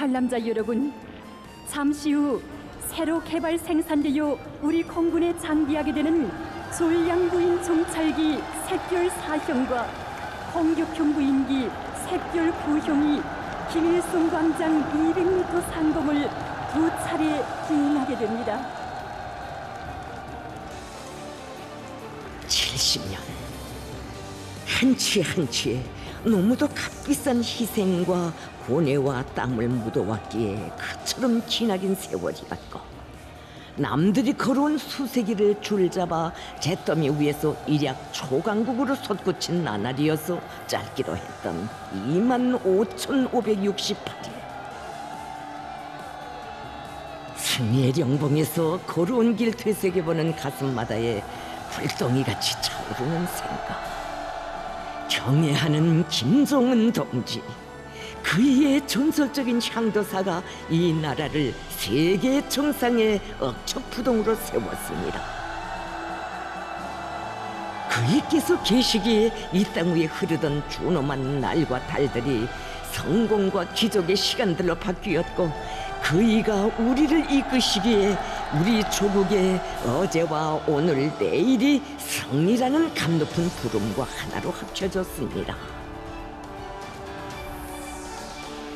관람자 여러분, 잠시 후 새로 개발 생산되어 우리 공군에 장비하게 되는 졸량부인 정찰기 샛별 4형과 홍격형 부인기 샛별 9형이 김일성 광장 200m 상공을 두 차례 기인하게 됩니다. 70년 한 치 한 치에 너무도 값비싼 희생과 고뇌와 땀을 묻어왔기에 그처럼 기나긴 세월이 갔고 남들이 걸어온 수세기를 줄잡아 잿더미 위에서 일약 초강국으로 솟구친 나날이어서 짧기로 했던 2만 5,568일. 승리의 영봉에서 걸어온 길 되새겨보는 가슴마다에 불덩이같이 차오르는 생각 경애하는 김종은 동지. 그의 전설적인 향도사가 이 나라를 세계 정상의 억척부동으로 세웠습니다. 그이께서 계시기에 이 땅 위에 흐르던 준엄한 날과 달들이 성공과 기적의 시간들로 바뀌었고 그 이가 우리를 이끄시기에 우리 조국의 어제와 오늘 내일이 성이라는 감높은 부름과 하나로 합쳐졌습니다.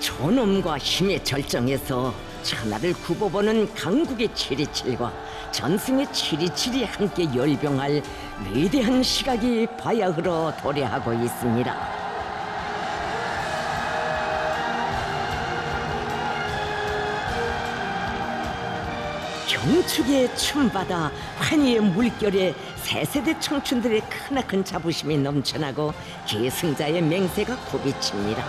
존엄과 힘의 절정에서 천하를 굽어보는 강국의 727과 전승의 727이 함께 열병할 위대한 시각이 바야흐로 도래하고 있습니다. 경축의 춤바다 환희의 물결에 새세대 청춘들의 크나큰 자부심이 넘쳐나고 계승자의 맹세가 굽이칩니다.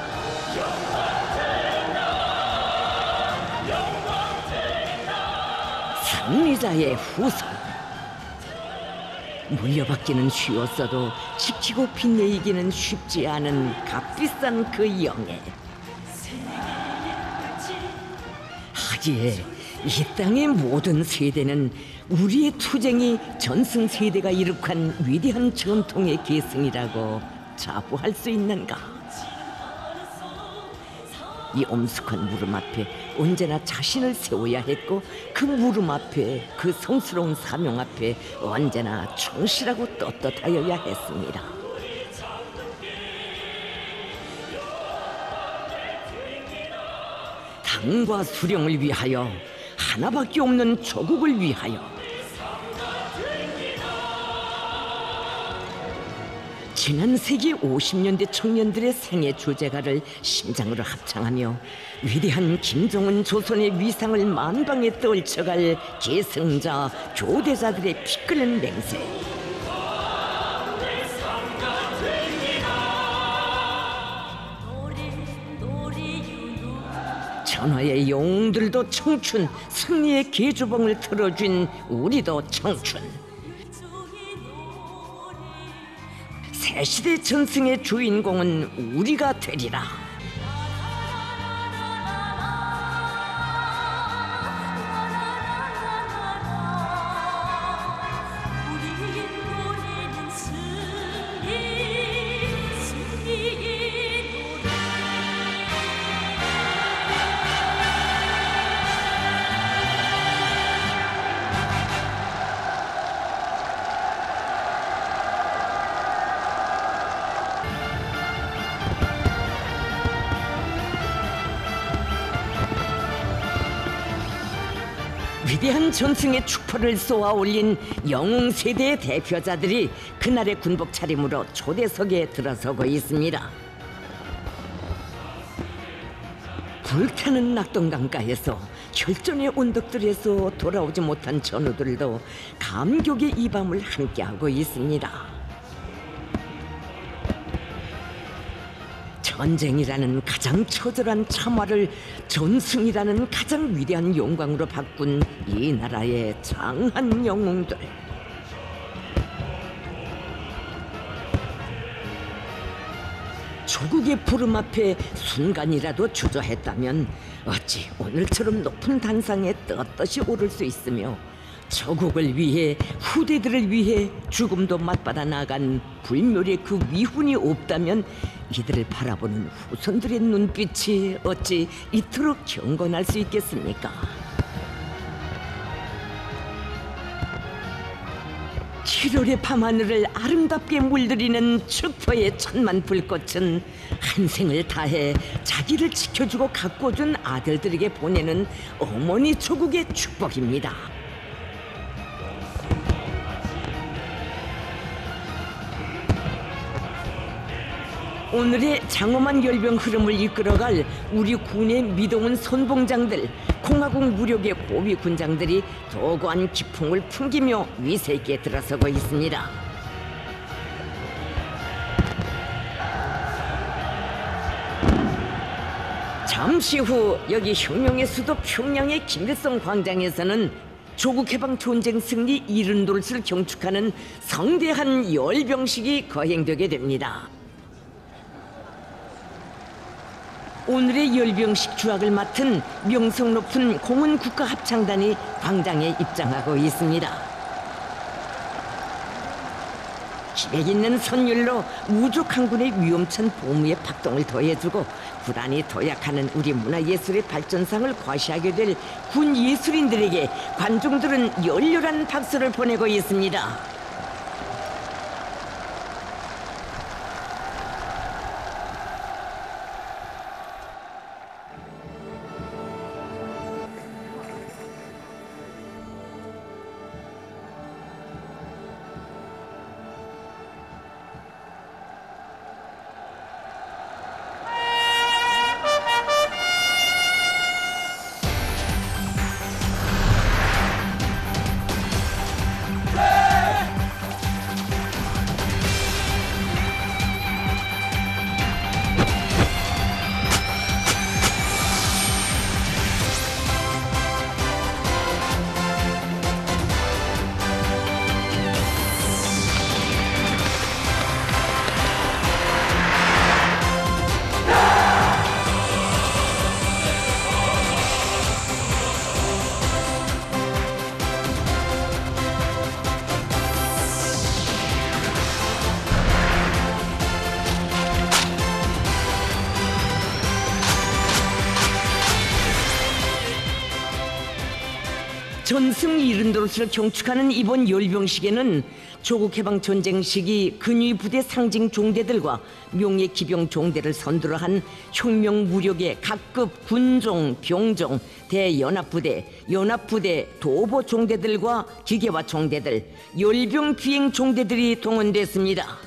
승리자의 후손 물려받기는 쉬웠어도 지키고 빛내이기는 쉽지 않은 값비싼 그 영예 하기에 이 땅의 모든 세대는 우리의 투쟁이 전승 세대가 이룩한 위대한 전통의 계승이라고 자부할 수 있는가? 이 엄숙한 물음 앞에 언제나 자신을 세워야 했고 그 물음 앞에 그 성스러운 사명 앞에 언제나 충실하고 떳떳하여야 했습니다. 당과 수령을 위하여 하나밖에 없는 조국을 위하여. 지난 세기 50년대 청년들의 생애 주제가를 심장으로 합창하며 위대한 김정은 조선의 위상을 만방에 떨쳐갈 계승자 교대자들의 피 끓는 맹세 천하의 영웅들도 청춘 승리의 계주봉을 틀어준 우리도 청춘. 새시대 전승의 주인공은 우리가 되리라 전승의 축포를 쏘아 올린 영웅 세대의 대표자들이 그날의 군복 차림으로 초대석에 들어서고 있습니다. 불타는 낙동강가에서 혈전의 언덕들에서 돌아오지 못한 전우들도 감격의 이 밤을 함께하고 있습니다. 전쟁이라는 가장 처절한 참화를 전승이라는 가장 위대한 영광으로 바꾼 이 나라의 장한 영웅들. 조국의 부름 앞에 순간이라도 주저했다면 어찌 오늘처럼 높은 단상에 떳떳이 오를 수 있으며 조국을 위해 후대들을 위해 죽음도 맞받아 나간 불멸의 그 위훈이 없다면 이들을 바라보는 후손들의 눈빛이 어찌 이토록 경건할 수 있겠습니까? 7월의 밤하늘을 아름답게 물들이는 축포의 천만 불꽃은 한 생을 다해 자기를 지켜주고 가꿔준 아들들에게 보내는 어머니 조국의 축복입니다. 오늘의 장엄한 열병 흐름을 이끌어갈 우리 군의 미동은 선봉장들, 공화국 무력의 고위 군장들이 도구한 기풍을 풍기며 위세 있게 들어서고 있습니다. 잠시 후 여기 혁명의 수도 평양의 김일성 광장에서는 조국 해방 전쟁 승리 이른 돌을 경축하는 성대한 열병식이 거행되게 됩니다. 오늘의 열병식 주악을 맡은 명성 높은 공은 국가 합창단이 광장에 입장하고 있습니다. 기백 있는 선율로 우주 강군의 위험천 보무에 박동을 더해주고 부단히 도약하는 우리 문화예술의 발전상을 과시하게 될 군 예술인들에게 관중들은 열렬한 박수를 보내고 있습니다. 도로를 경축하는 이번 열병식에는 조국 해방 전쟁 시기 근위 부대 상징 종대들과 명예 기병 종대를 선두로 한 혁명 무력의 각급 군종, 병종, 대연합 부대, 연합 부대, 도보 종대들과 기계화 종대들, 열병 비행 종대들이 동원됐습니다.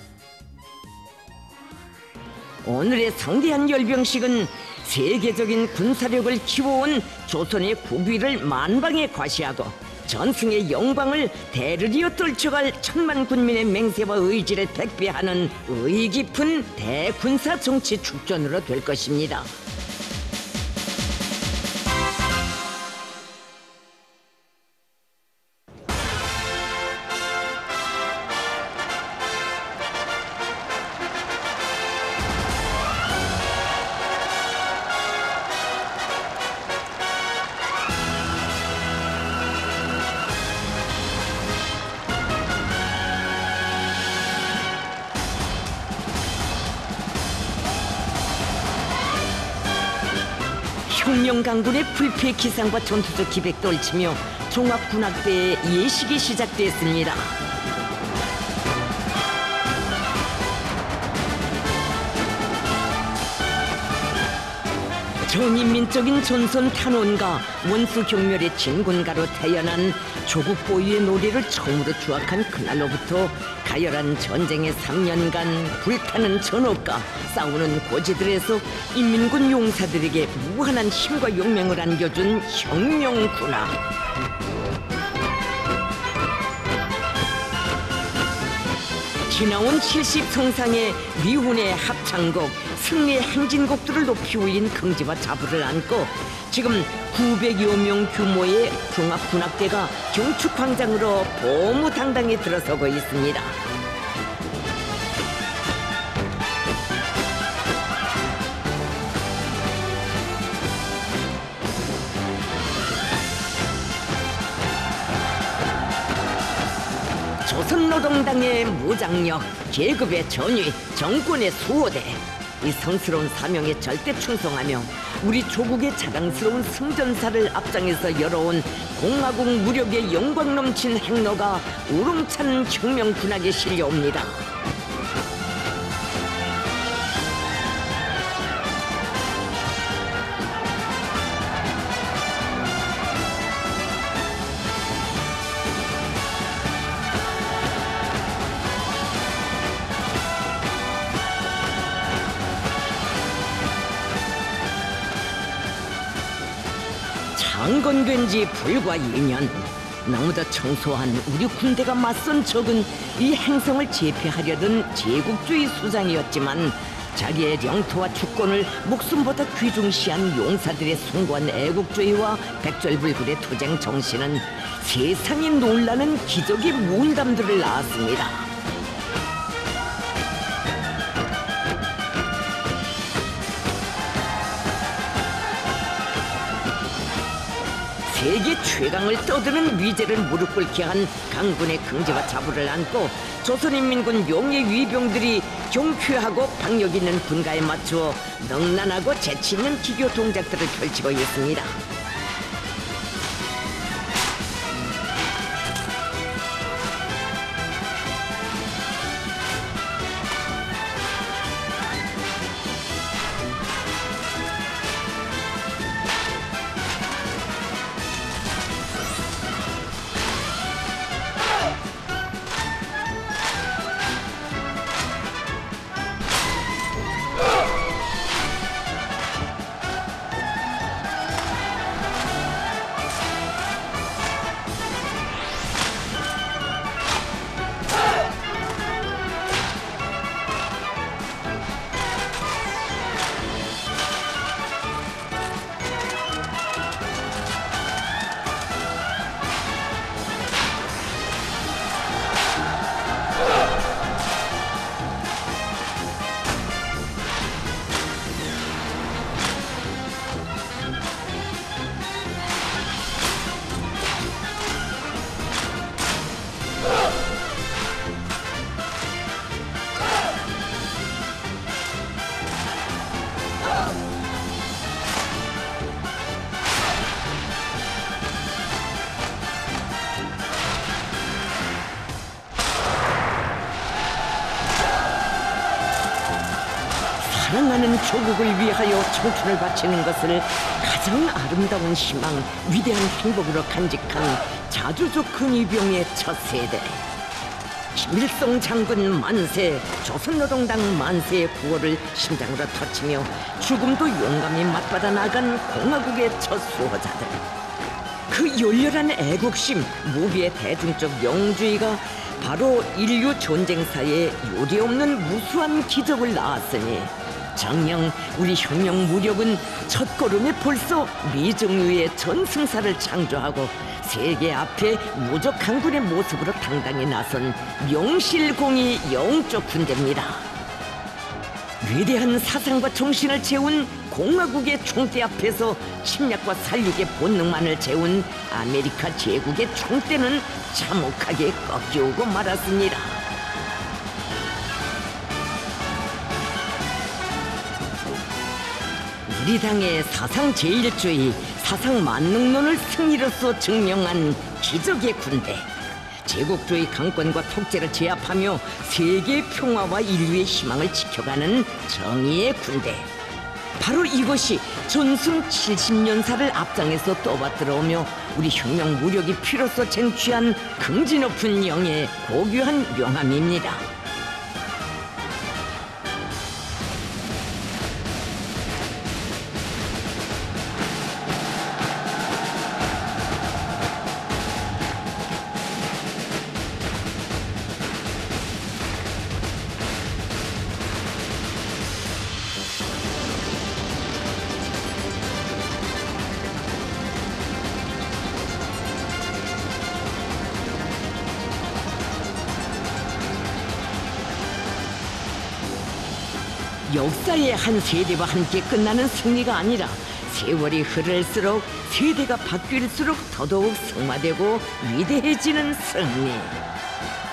오늘의 성대한 열병식은 세계적인 군사력을 키워온 조선의 국위를 만방에 과시하고 전승의 영광을 대르리어 떨쳐갈 천만 군민의 맹세와 의지를 백배하는 의의 깊은 대군사 정치 축전으로 될 것입니다. 혁명 강군의 불패 기상과 전투적 기백도 얽히며 종합군악대의 예식이 시작됐습니다. 전인민적인 전선 탄원과 원수 경멸의 진군가로 태어난 조국 보유의 노래를 처음으로 주악한 그날로부터 가열한 전쟁의 3년간 불타는 전업과 싸우는 고지들에서 인민군 용사들에게 무한한 힘과 용맹을 안겨준 혁명군악. 지나온 70성상의 미훈의 합창곡, 승리의 행진곡들을 높이 올린 긍지와 자부를 안고 지금 900여 명 규모의 종합군악대가 경축광장으로 보무당당히 들어서고 있습니다. 조선노동당의 무장력, 계급의 전위, 정권의 수호대 이 성스러운 사명에 절대 충성하며 우리 조국의 자랑스러운 승전사를 앞장에서 열어온 공화국 무력의 영광 넘친 행로가 우렁찬 혁명 군악에 실려옵니다. 지 불과 2년 너무도 청소한 우리 군대가 맞선 적은 이 행성을 제패하려던 제국주의 수장이었지만 자기의 영토와 주권을 목숨보다 귀중시한 용사들의 숭고한 애국주의와 백절불굴의 투쟁 정신은 세상이 놀라는 기적의 문담들을 낳았습니다. 세계 최강을 떠드는 위제를 무릎 꿇게 한 강군의 긍지와 자부를 안고 조선인민군 용의 위병들이 경쾌하고 박력 있는 군가에 맞추어 넉난하고 재치 있는 기교 동작들을 펼치고 있습니다. 청춘을 바치는 것을 가장 아름다운 희망, 위대한 행복으로 간직한 자주족 근위병의 첫 세대. 김일성 장군 만세, 조선노동당 만세의 구호를 심장으로 터치며 죽음도 용감히 맞받아 나간 공화국의 첫 수호자들. 그 열렬한 애국심, 무비의 대중적 영주의가 바로 인류 전쟁사에 요리 없는 무수한 기적을 낳았으니 정녕 우리 혁명 무력은 첫걸음에 벌써 미증유의 전승사를 창조하고 세계 앞에 무적 강군의 모습으로 당당히 나선 명실공히 영웅적 군대입니다. 위대한 사상과 정신을 재운 공화국의 총대 앞에서 침략과 살육의 본능만을 재운 아메리카 제국의 총대는 참혹하게 꺾여오고 말았습니다. 우리 당의 사상 제일주의, 사상 만능론을 승리로서 증명한 기적의 군대. 제국주의 강권과 통제를 제압하며 세계 평화와 인류의 희망을 지켜가는 정의의 군대. 바로 이것이 전승 70년사를 앞장에서 떠받들어오며 우리 혁명 무력이 피로써 쟁취한 긍지 높은 영예 고귀한 명함입니다. 역사의 한 세대와 함께 끝나는 승리가 아니라 세월이 흐를수록 세대가 바뀔수록 더더욱 승화되고 위대해지는 승리.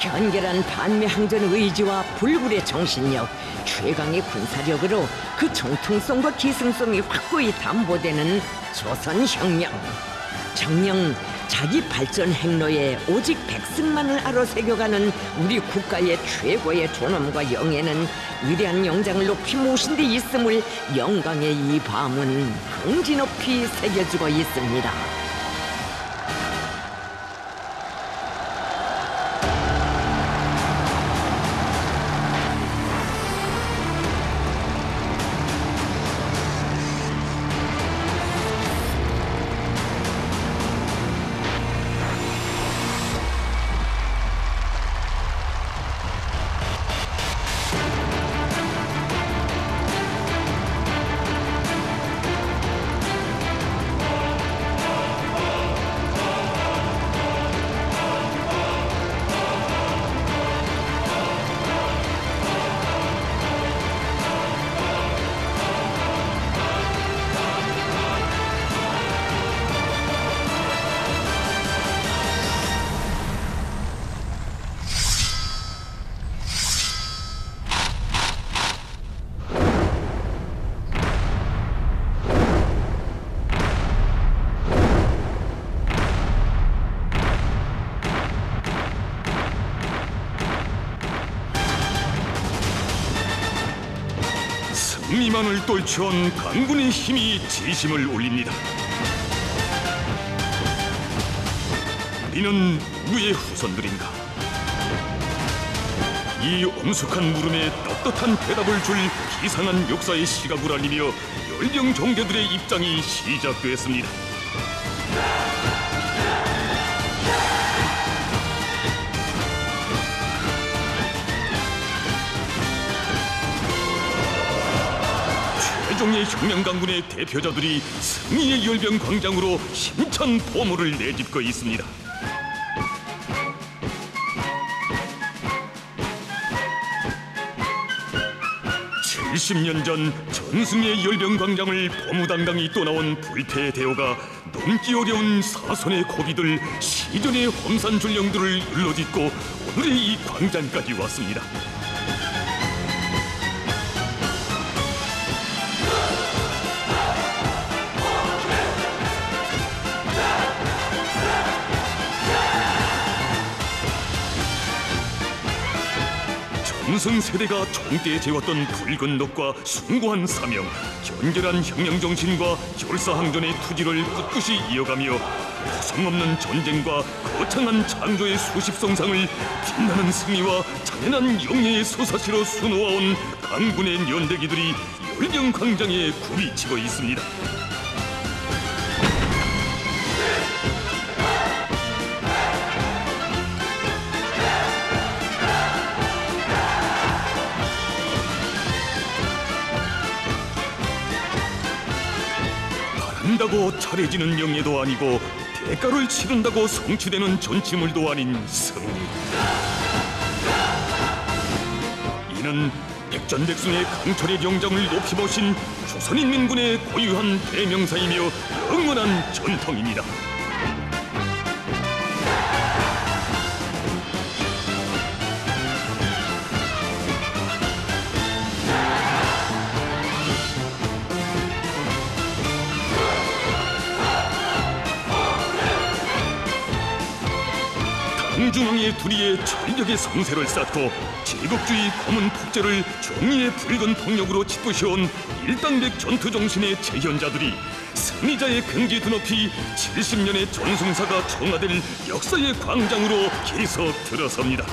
견결한 반미항전 의지와 불굴의 정신력, 최강의 군사력으로 그 정통성과 기승성이 확고히 담보되는 조선혁명. 정령 자기 발전 행로에 오직 백승만을 아로 새겨가는 우리 국가의 최고의 존엄과 영예는 위대한 영장을 높이 모신 데 있음을 영광의 이 밤은 긍지 높이 새겨주고 있습니다. 떨쳐온 강군의 힘이 지심을 올립니다. 우리는 누구의 후손들인가? 이 엄숙한 물음에 떳떳한 대답을 줄 기상한 역사의 시각을 알리며 열령 종대들의 입장이 시작됐습니다. 최종의 혁명 강군의 대표자들이 승리의 열병 광장으로 힘찬 포물을 내딛고 있습니다. 칠십 년 전 전승의 열병 광장을 범우당당히 떠나온 불패의 대오가 넘기 어려운 사선의 고비들 시전의 험산 줄령들을 눌러짓고 오늘의 이 광장까지 왔습니다. 전승 세대가 총대에 재웠던 붉은 덕과 숭고한 사명, 견결한 혁명 정신과 결사항전의 투지를 꿋꿋이 이어가며 보상없는 전쟁과 거창한 창조의 수십 성상을 빛나는 승리와 잔인한 영예의 서사시로 수놓아온 강군의 연대기들이 열병 광장에 굽이치고 있습니다. 바란다고 잘해지는 영예도 아니고 대가를 치른다고 성취되는 전치물도 아닌 승리. 이는 백전백승의 강철의 영장을 높이 보신 조선인민군의 고유한 대명사이며 영원한 전통입니다. 당중앙의 두리에 전력의 성세를 쌓고 제국주의 검은 폭제를 정의의 붉은 폭력으로 짓부셔온 일당백 전투 정신의 재현자들이 승리자의 긍지 드높이 70년의 전승사가 청화될 역사의 광장으로 계속 들어섭니다.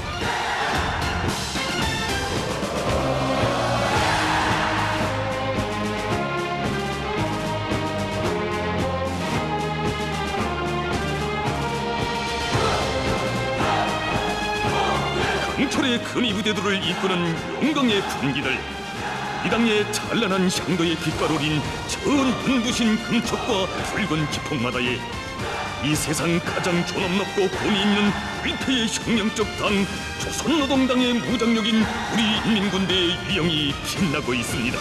강철의 금이 부대들을 이끄는 영광의 군기들 이 당의 찬란한 향도의 빛깔올린 저 눈부신 금촉과 붉은 기폭마다에 이 세상 가장 존엄롭고 권위 있는 위태의 혁명적 당 조선노동당의 무장력인 우리 인민군대의 위영이 빛나고 있습니다.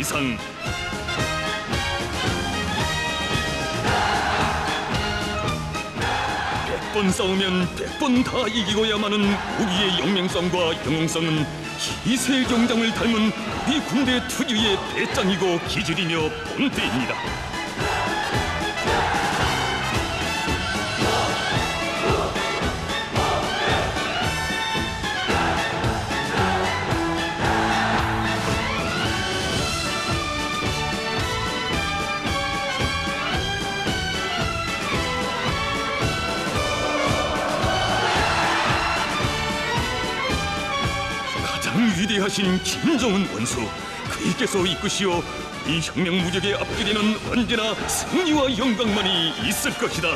기상 백 번 싸우면 백 번 다 이기고야마는 우리의 영명성과 영웅성은 희세 경장을 닮은 우리 군대 특유의 배짱이고 기질이며 본때입니다. 위대하신 김정은 원수 그이께서 이끄시어 이 혁명 무적의 앞길에는 언제나 승리와 영광만이 있을 것이다.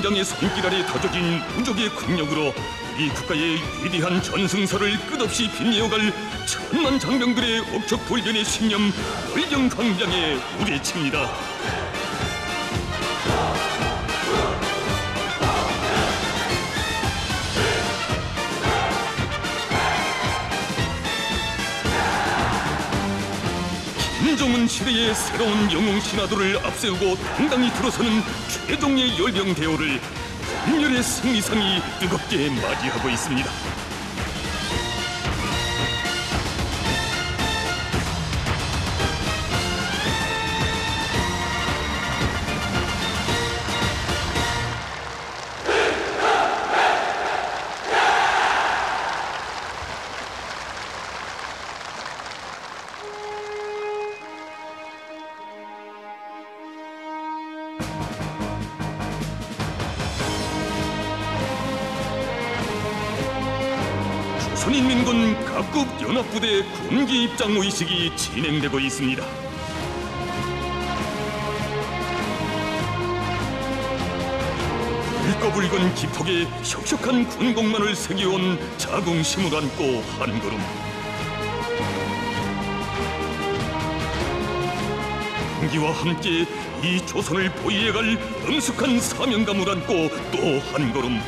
손길 아래 다져진 무적의 국력으로 이 국가의 위대한 전승사를 끝없이 빛내어갈 천만 장병들의 억척불변의 신념 월경광장에 우리칩니다. 시대의 새로운 영웅 신화도를 앞세우고 당당히 들어서는 최종의 열병 대오를 분열의 승리상이 뜨겁게 맞이하고 있습니다. 입장 의식이 진행되고 있습니다. 일거불건 기폭에 혁혁한 군공만을 새겨온 자궁심을 안고 한 걸음 군기와 함께 이 조선을 보위해갈 엄숙한 사명감을 안고 또 한 걸음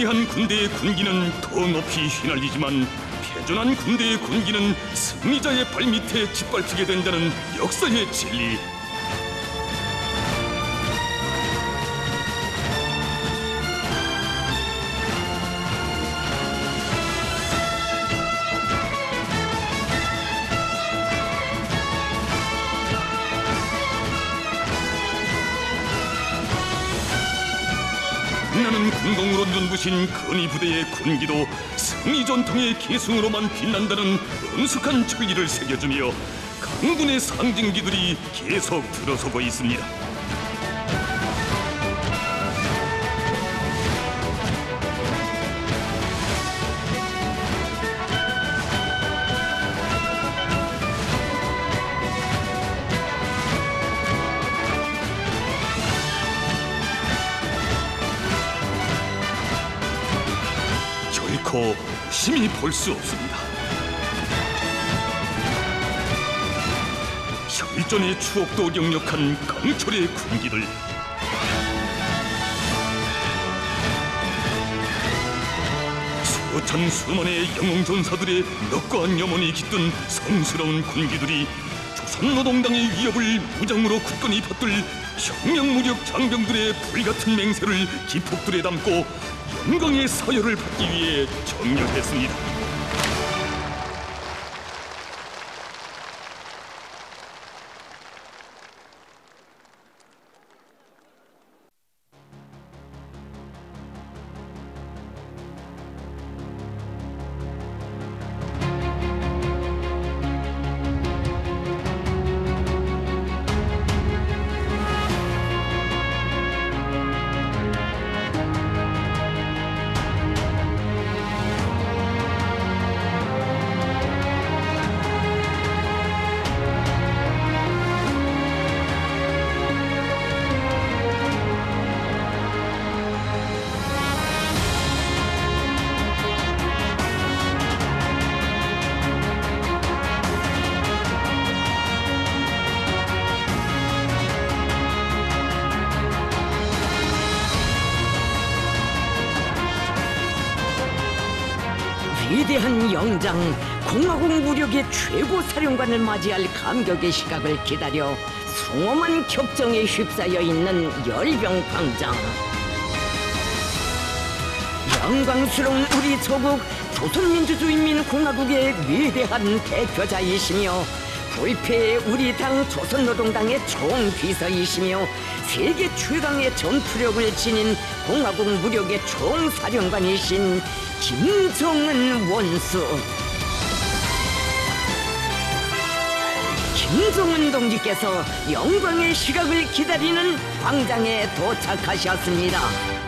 승리한 군대의 군기는 더 높이 휘날리지만 패전한 군대의 군기는 승리자의 발밑에 짓밟히게 된다는 역사의 진리. 근위 부대의 군기도 승리 전통의 계승으로만 빛난다는 엄숙한 철기를 새겨주며 강군의 상징기들이 계속 들어서고 있습니다. 볼 수 없습니다. 혈전의 추억도 역력한 강철의 군기들 수천 수만의 영웅 전사들의 멱과 염원이 깃든 성스러운 군기들이 조선노동당의 위협을 무장으로 굳건히 받들 혁명무력 장병들의 불같은 맹세를 기폭들에 담고 영광의 사열을 받기 위해 정렬했습니다. 위대한 영장 공화국 무력의 최고 사령관을 맞이할 감격의 시각을 기다려 성엄한 격정에 휩싸여 있는 열병 광장. 영광스러운 우리 조국 조선민주주의인민공화국의 위대한 대표자이시며 불패의 우리 당 조선노동당의 총비서이시며 세계 최강의 전투력을 지닌 공화국 무력의 총사령관이신 김정은 원수. 김정은 동지께서 영광의 시각을 기다리는 광장에 도착하셨습니다.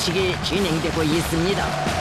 의식이 진행되고 있습니다.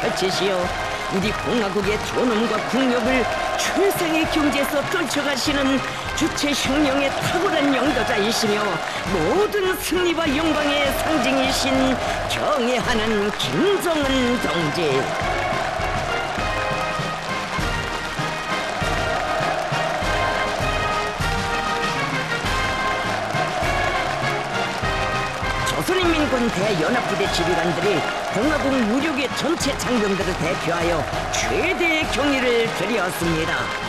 펼치시어 우리 공화국의 존엄과 국력을 최상의 경제에서 떨쳐가시는 주체 혁명의 탁월한 영도자이시며 모든 승리와 영광의 상징이신 경애하는 김정은 동지. 조선인민군 대연합부대 지휘관들이 공화국 무력의 전체 장병들을 대표하여 최대의 경의를 드렸습니다.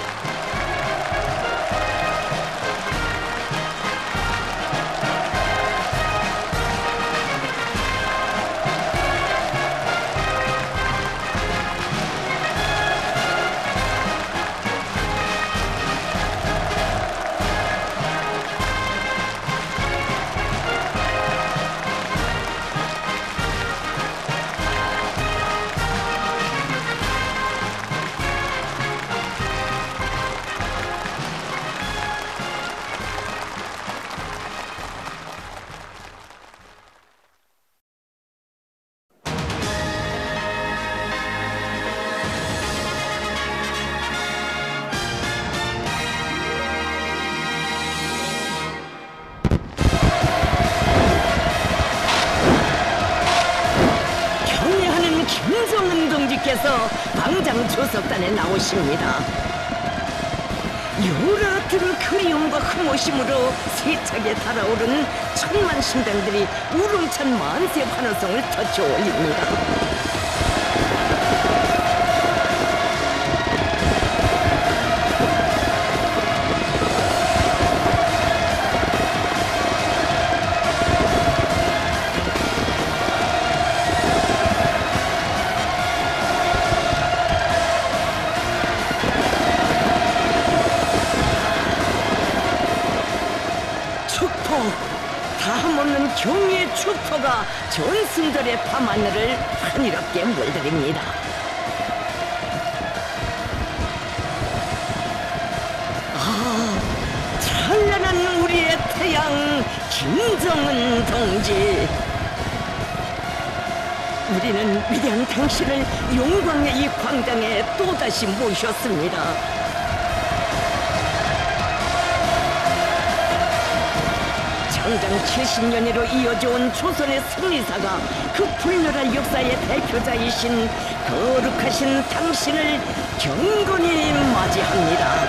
밤하늘을 환희롭게 물들입니다. 아, 찬란한 우리의 태양 김정은 동지. 우리는 위대한 당신을 영광의 이 광장에 또다시 모셨습니다. 장장 70년으로 이어져온 조선의 승리사가 그 불멸할 역사의 대표자이신 거룩하신 당신을 경건히 맞이합니다.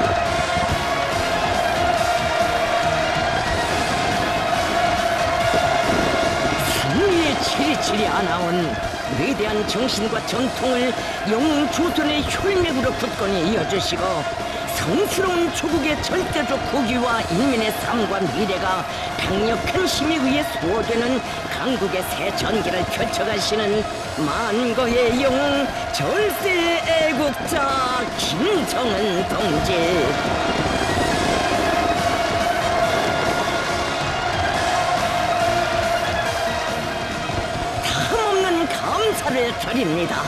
승리의 치리치리 안아온 위대한 정신과 전통을 영웅 조선의 혈맥으로 굳건히 이어주시고 성스러운 조국의 절대적 국위와 인민의 삶과 미래가 강력한 힘에 의해 수호되는 강국의 새 전기를 펼쳐가시는 만거의 영웅 절세 애국자 김정은 동지 감사를 드립니다.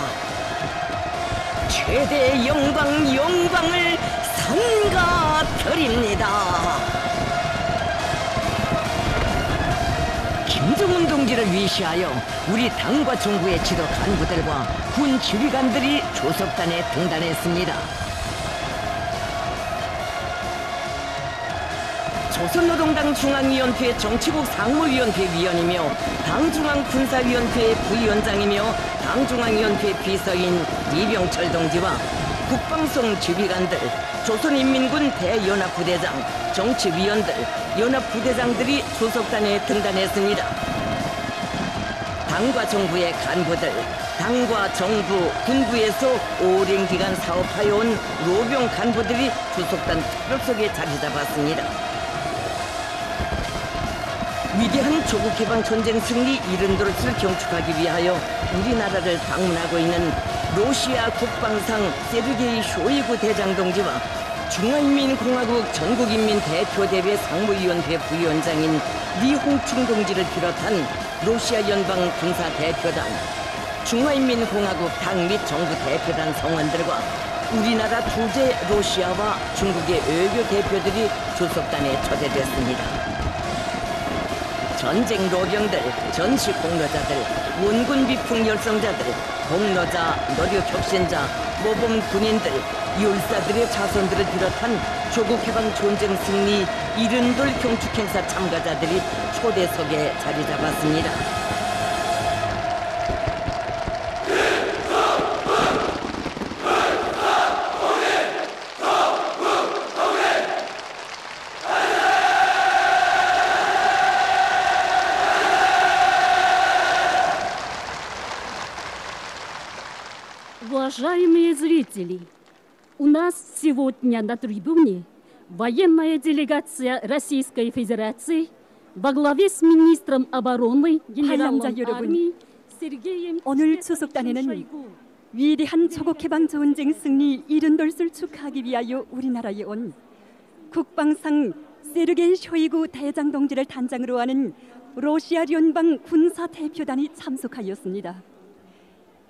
최대의 영광, 영광을 삼가 드립니다. 김정은 동지를 위시하여 우리 당과 정부의 지도 간부들과 군 지휘관들이 조석단에 등단했습니다. 조선노동당 중앙위원회 정치국 상무위원회 위원이며 당중앙군사위원회 부위원장이며 당중앙위원회 비서인 이병철 동지와 국방성 지휘관들, 조선인민군 대연합부대장, 정치위원들, 연합부대장들이 조석단에 등단했습니다. 당과 정부의 간부들, 당과 정부, 군부에서 오랜 기간 사업하여 온 로병 간부들이 주석단 특별석에 자리 잡았습니다. 위대한 조국 개방 전쟁 승리 이른 도릇을 경축하기 위하여 우리나라를 방문하고 있는 러시아 국방상 세르게이 쇼이구 대장 동지와 중화인민공화국 전국인민 대표대회 상무위원회 부위원장인 리홍충 동지를 비롯한 러시아 연방 군사 대표단, 중화인민공화국 당 및 정부 대표단 성원들과 우리나라 주재 러시아와 중국의 외교 대표들이 조석단에 초대됐습니다. 전쟁 로병들, 전시 공로자들, 원군 비풍 열성자들, 공로자, 노력 혁신자, 모범 군인들, 율사들의 자손들을 비롯한 조국 해방 전쟁 승리 이른돌 경축 행사 참가자들이 초대석에 자리 잡았습니다. Уважаемые зрители, у нас сегодня на трибуне военная делегация Российской Федерации во главе с министром обороны генералом 관람자 여러분, армии Сергеем 오늘 추석단에는 Шойгу. 위대한 조국 해방 전쟁 승리 이른돌을 축하하기 위하여 우리나라에 온 국방상 세르게이 쇼이구 대장 동지를 단장으로 하는 러시아 연방 군사 대표단이 참석하였습니다.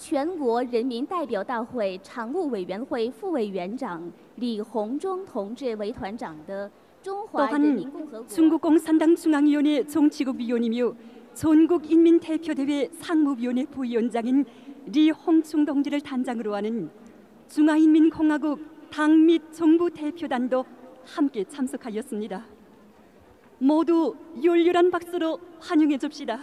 全国人民代表大会常务委员会副委员长李鸿忠同志为团长的中华人民 또한 共和国 중국 공산당 중앙위원회 정치국 위원이며 전국인민대표대회 상무위원회 부위원장인 리홍충 동지를 단장으로 하는 중화인민공화국 당 및 정부 대표단도 함께 참석하였습니다. 모두 열렬한 박수로 환영해 줍시다.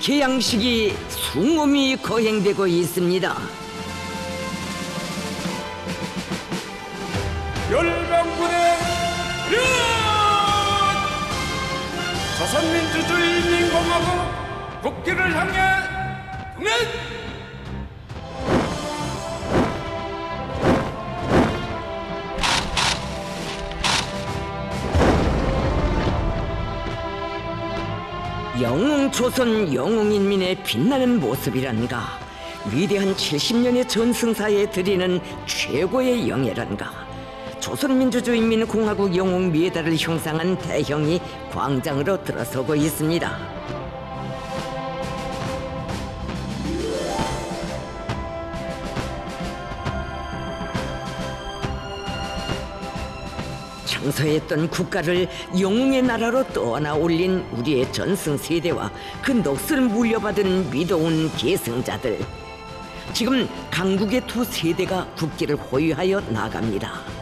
개양식이 숭엄히 거행되고 있습니다. 열병군의 련! 조선민주주의 인민공화국 국기를 향해 경례! 조선 영웅 인민의 빛나는 모습이란가 위대한 70년의 전승사에 드리는 최고의 영예란가 조선민주주의인민공화국 영웅 미에달을 형상한 대형이 광장으로 들어서고 있습니다. 창서했던 국가를 영웅의 나라로 떠나 올린 우리의 전승 세대와 그 넋을 물려받은 미도운 계승자들. 지금 강국의 두 세대가 국기를 호위하여 나갑니다.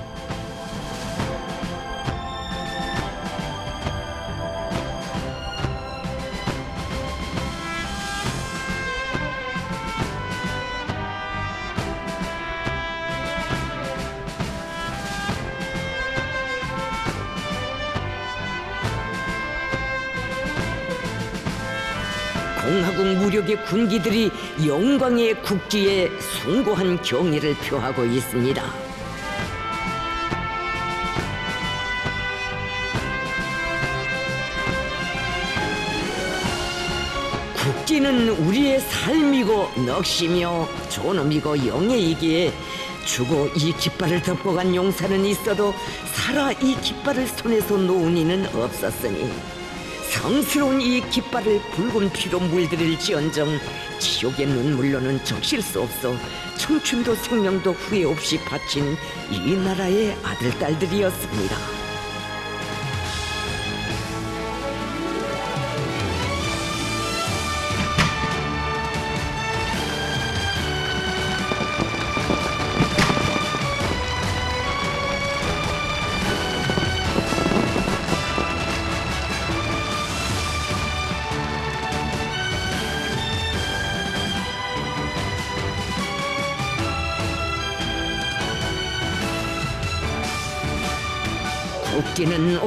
군기들이 영광의 국기에 숭고한 경의를 표하고 있습니다. 국기는 우리의 삶이고 넋이며 존엄이고 영예이기에 주고 이 깃발을 덮고 간 용사는 있어도 살아 이 깃발을 손에서 놓은 이는 없었으니 성스러운 이 깃발을 붉은 피로 물들일지언정 지옥의 눈물로는 적실 수 없어 청춘도 생명도 후회 없이 바친 이 나라의 아들 딸들이었습니다.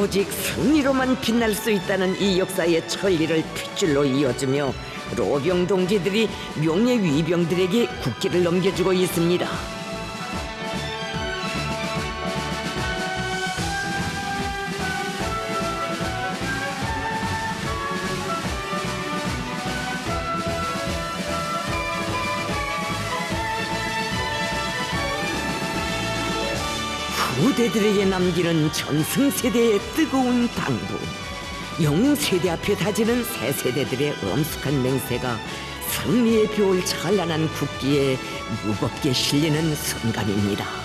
오직 승리로만 빛날 수 있다는 이 역사의 천리를 핏줄로 이어주며 로병 동지들이 명예 위병들에게 국기를 넘겨주고 있습니다. 후대들에게 남기는 전승세대의 뜨거운 당부 영웅 세대 앞에 다지는 새 세대들의 엄숙한 맹세가 승리의 벼울 찬란한 국기에 무겁게 실리는 순간입니다.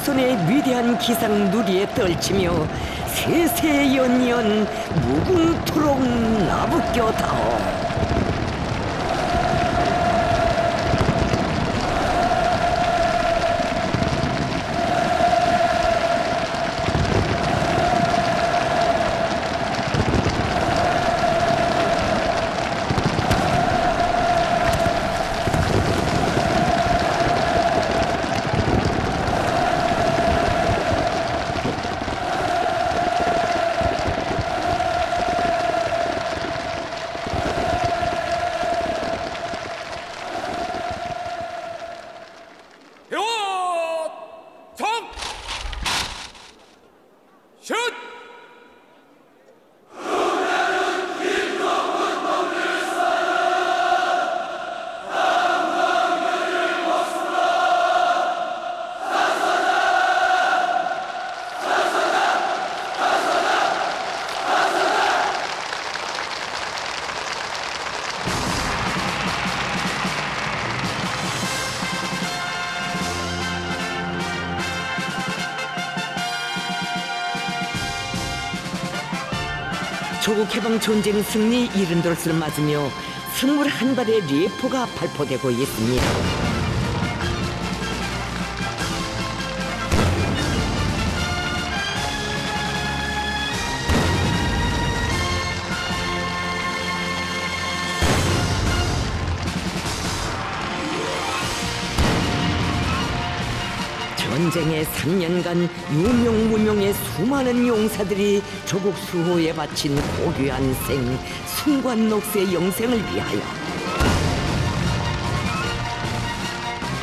조선의 위대한 기상 누리에 떨치며 세세 연년 무궁토록 나부껴다오. 조국 해방 전쟁 승리 이른돌스를 맞으며 스물 한 발의 리포가 발포되고 있습니다. 전쟁의 3년간 유명무명의 수많은 용사들이 조국 수호에 바친 고귀한 생 순관녹스의 영생을 위하여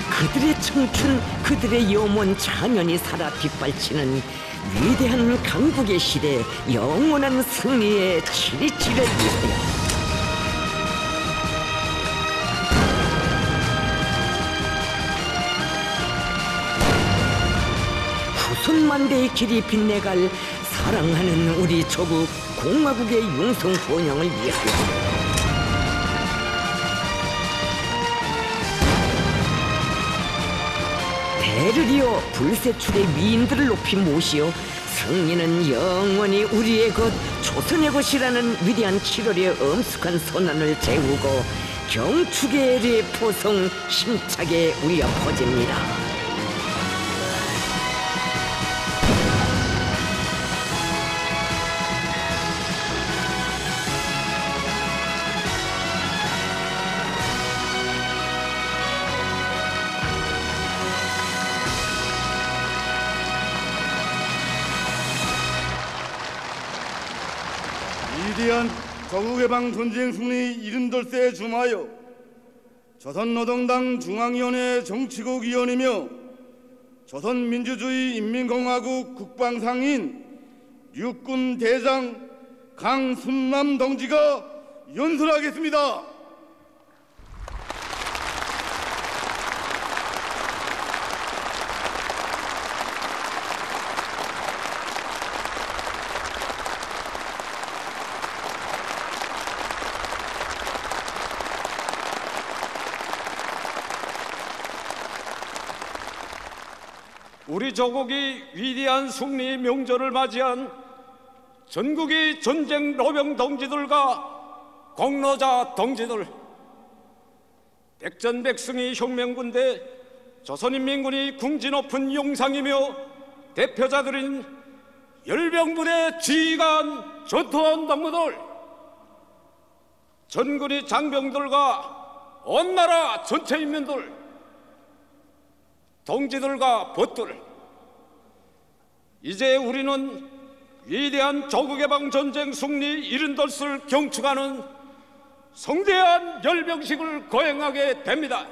그들의 청춘, 그들의 영원 찬연이 살아 빗발치는 위대한 강국의 시대 영원한 승리의 치리치를 위하여 후손만대의 길이 빛내갈 사랑하는 우리 조국 공화국의 융성 번영을 위하여 대를 이어 불세출의 위인들을 높이 모시어 승리는 영원히 우리의 것 조선의 것이라는 위대한 7월의 엄숙한 선언을 재우고 경축의 리 포성 힘차게 울려 퍼집니다. 조국해방 전쟁 승리 이른돌세에 줌하여 조선노동당 중앙위원회 정치국 위원이며 조선민주주의 인민공화국 국방상인 육군 대장 강순남 동지가 연설하겠습니다. 조국이 위대한 승리 명절을 맞이한 전국의 전쟁 노병 동지들과 공로자 동지들 백전백승의 혁명군대 조선인민군이 궁지 높은 용상이며 대표자들인 열병부대 지휘관 전투원 동무들 전군의 장병들과 온 나라 전체 인민들 동지들과 벗들 이제 우리는 위대한 조국해방 전쟁 승리 이른돌을 경축하는 성대한 열병식을 거행하게 됩니다.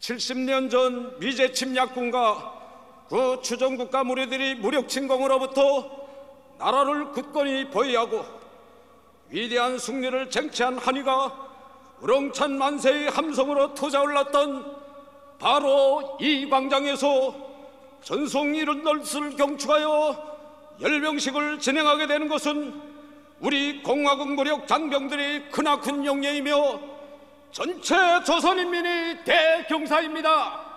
70년 전 미제 침략군과 그 추종국가 무리들이 무력 침공으로부터 나라를 굳건히 보위하고 위대한 승리를 쟁취한 한이가 우렁찬 만세의 함성으로 터져올랐던 바로 이 광장에서 전송 이른 널스를 경축하여 열병식을 진행하게 되는 것은 우리 공화국 무력 장병들이 크나큰 영예이며 전체 조선인민이 대경사입니다.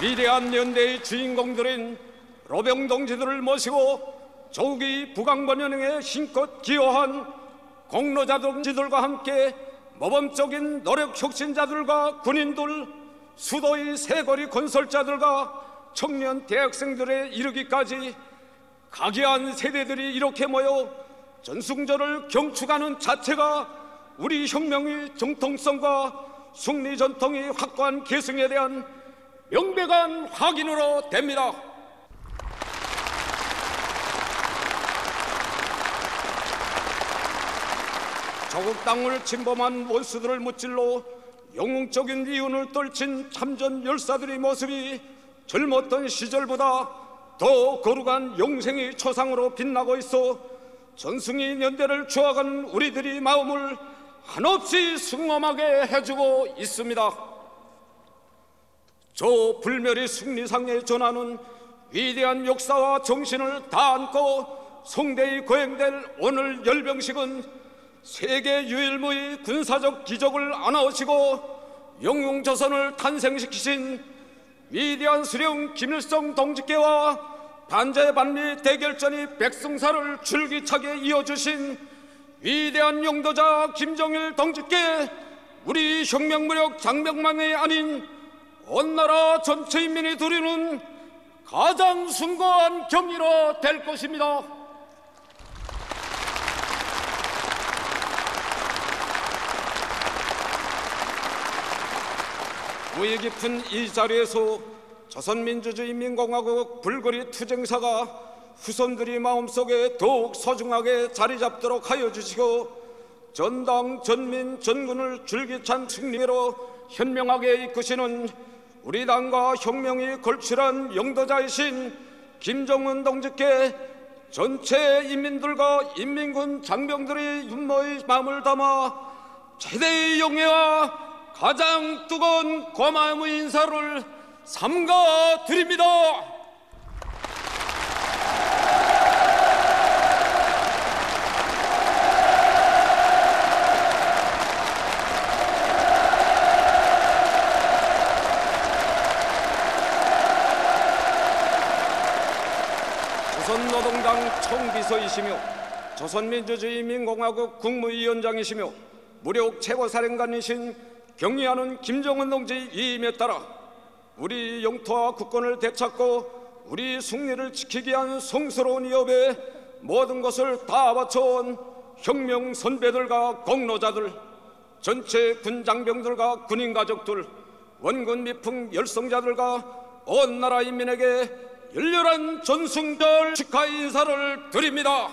위대한 연대의 주인공들인 로병 동지들을 모시고 조기 북왕번연행에 신껏 기여한 공로자 동지들과 함께 모범적인 노력 혁신자들과 군인들, 수도의 세거리 건설자들과 청년 대학생들에 이르기까지 각이한 세대들이 이렇게 모여 전승절을 경축하는 자체가 우리 혁명의 정통성과 승리 전통의 확고한 계승에 대한 명백한 확인으로 됩니다. 조국 땅을 침범한 원수들을 무찔러 영웅적인 이윤을 떨친 참전 열사들의 모습이 젊었던 시절보다 더 거룩한 영생의 초상으로 빛나고 있어 전승이 연대를 추억하는 우리들의 마음을 한없이 승엄하게 해주고 있습니다. 저 불멸의 승리상에 전하는 위대한 역사와 정신을 다 안고 성대히 거행될 오늘 열병식은 세계 유일무의 군사적 기적을 안아오시고 영웅조선을 탄생시키신 위대한 수령 김일성 동지께와 반제반리 대결전이 백승사를 줄기차게 이어주신 위대한 용도자 김정일 동지께 우리 혁명무력 장병만이 아닌 온 나라 전체 인민이 드리는 가장 숭고한 경의로 될 것입니다. 무의 깊은 이 자리에서 조선민주주의인민공화국 불거리 투쟁사가 후손들이 마음속에 더욱 소중하게 자리 잡도록 하여 주시고 전당 전민 전군을 줄기찬 승리로 현명하게 이끄시는 우리 당과 혁명이 걸출한 영도자이신 김정은 동지께 전체 인민들과 인민군 장병들의 윤모의 마음을 담아 최대의 영예와 가장 뜨거운 고마움의 인사를 삼가 드립니다. 조선노동당 총비서이시며 조선민주주의인민공화국 국무위원장이시며 무력 최고사령관이신 경의하는 김정은 동지 위임에 따라 우리 영토와 국권을 되찾고 우리 승리를 지키기 위한 성스러운 위협에 모든 것을 다 바쳐온 혁명 선배들과 공로자들 전체 군장병들과 군인 가족들 원군 미풍 열성자들과 온 나라 인민에게 열렬한 전승절 축하 인사를 드립니다.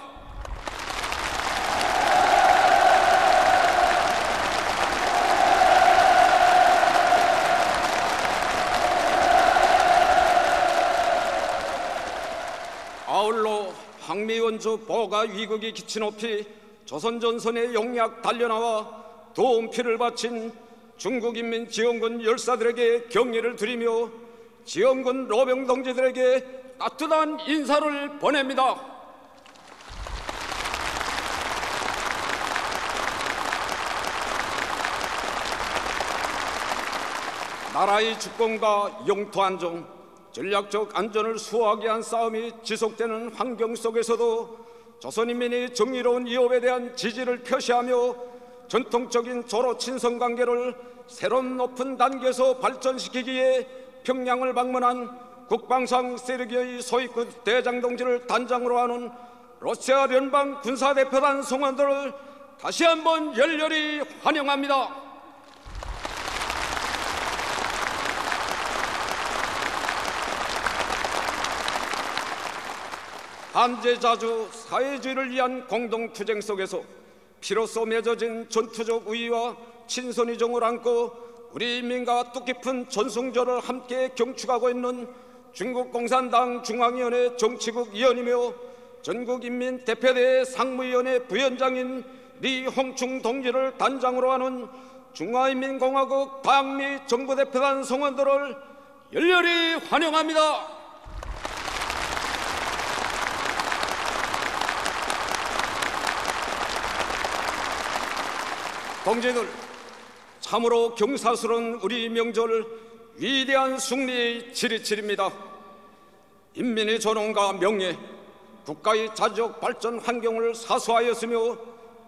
아울러 항미원조 보가 위국이 기치 높이 조선전선의 용약 달려나와 도움피를 바친 중국인민 지원군 열사들에게 경의를 드리며 지원군 로병 동지들에게 따뜻한 인사를 보냅니다. 나라의 주권과 영토 안정, 전략적 안전을 수호하기 위한 싸움이 지속되는 환경 속에서도 조선인민이 정의로운 이업에 대한 지지를 표시하며 전통적인 조로 친선 관계를 새로운 높은 단계에서 발전시키기에 평양을 방문한 국방상 세르기의 소위군 대장 동지를 단장으로 하는 러시아聯邦 군사대표단 성원들을 다시 한번 열렬히 환영합니다. 한제자주 사회주의를 위한 공동투쟁 속에서 피로써 맺어진 전투적 우위와 친선의정을 안고 우리 인민과 뜻깊은 전승절을 함께 경축하고 있는 중국 공산당 중앙위원회 정치국 위원이며 전국인민 대표대회 상무위원회 부위원장인 리홍충 동지를 단장으로 하는 중화인민공화국 방미 정부대표단 성원들을 열렬히 환영합니다. 동지들, 참으로 경사스러운 우리 명절 위대한 승리의 지리칠입니다. 인민의 존엄과 명예, 국가의 자주적 발전 환경을 사수하였으며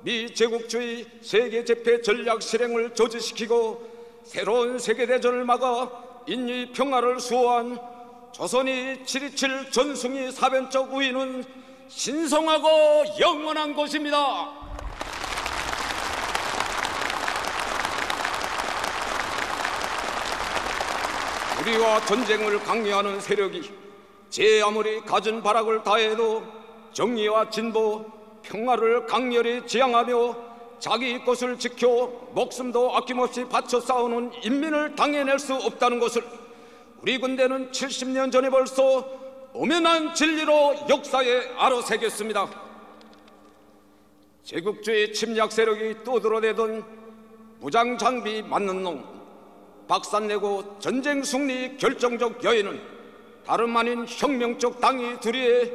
미 제국주의 세계 재패 전략 실행을 저지시키고 새로운 세계 대전을 막아 인류 평화를 수호한 조선이 727 전승의 사변적 우위는 신성하고 영원한 것입니다. 우리와 전쟁을 강요하는 세력이 제 아무리 갖은 발악을 다해도 정의와 진보, 평화를 강렬히 지향하며 자기 것을 지켜 목숨도 아낌없이 바쳐 싸우는 인민을 당해낼 수 없다는 것을 우리 군대는 70년 전에 벌써 엄연한 진리로 역사에 알아새겼습니다. 제국주의 침략 세력이 떠들어대던 무장 장비 맞는 놈, 박산내고 전쟁 승리 결정적 여인은 다름 아닌 혁명적 당이 둘이에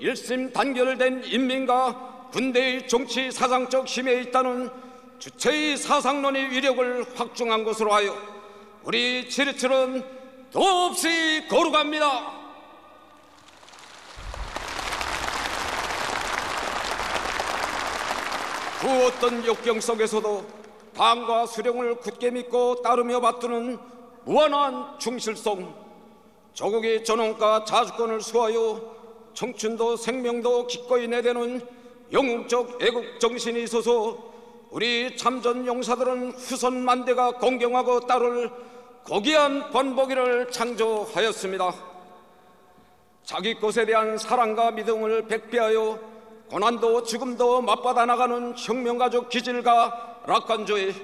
일심 단결된 인민과 군대의 정치 사상적 힘에 있다는 주체의 사상론의 위력을 확증한 것으로 하여 우리 지리철은 더없이 거룩합니다. 그 어떤 역경 속에서도 당과 수령을 굳게 믿고 따르며 받드는 무한한 충실성 조국의 전원과 자주권을 수하여 청춘도 생명도 기꺼이 내대는 영웅적 애국 정신이 있어서 우리 참전 용사들은 후손 만대가 공경하고 따를 고귀한 번복이를 창조하였습니다. 자기 것에 대한 사랑과 믿음을 백배하여 고난도 죽음도 맞받아 나가는 혁명가족 기질과 낙관조에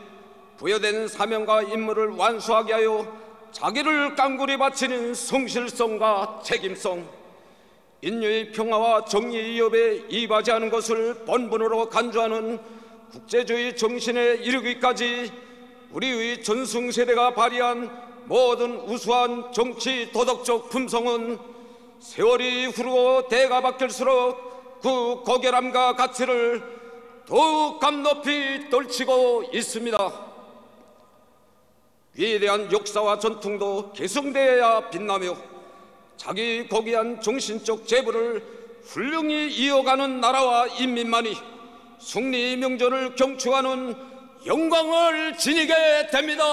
부여된 사명과 임무를 완수하게 하여 자기를 깡굴이 바치는 성실성과 책임성 인류의 평화와 정의의 위협에 이바지하는 것을 본분으로 간주하는 국제주의 정신에 이르기까지 우리의 전승세대가 발휘한 모든 우수한 정치 도덕적 품성은 세월이 흐르고 대가 바뀔수록 그 고결함과 가치를 더욱 감높이 떨치고 있습니다. 위대한 역사와 전통도 계승되어야 빛나며 자기 고귀한 정신적 재부를 훌륭히 이어가는 나라와 인민만이 승리 명절을 경축하는 영광을 지니게 됩니다.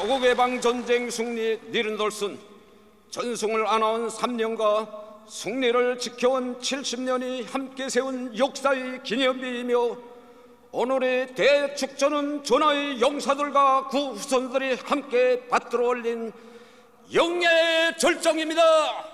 조국 해방 전쟁 승리 니른돌슨 전승을 안아온 3년과 승리를 지켜온 70년이 함께 세운 역사의 기념비이며 오늘의 대축전은 전하의 용사들과 그 후손들이 함께 받들어 올린 영예의 절정입니다.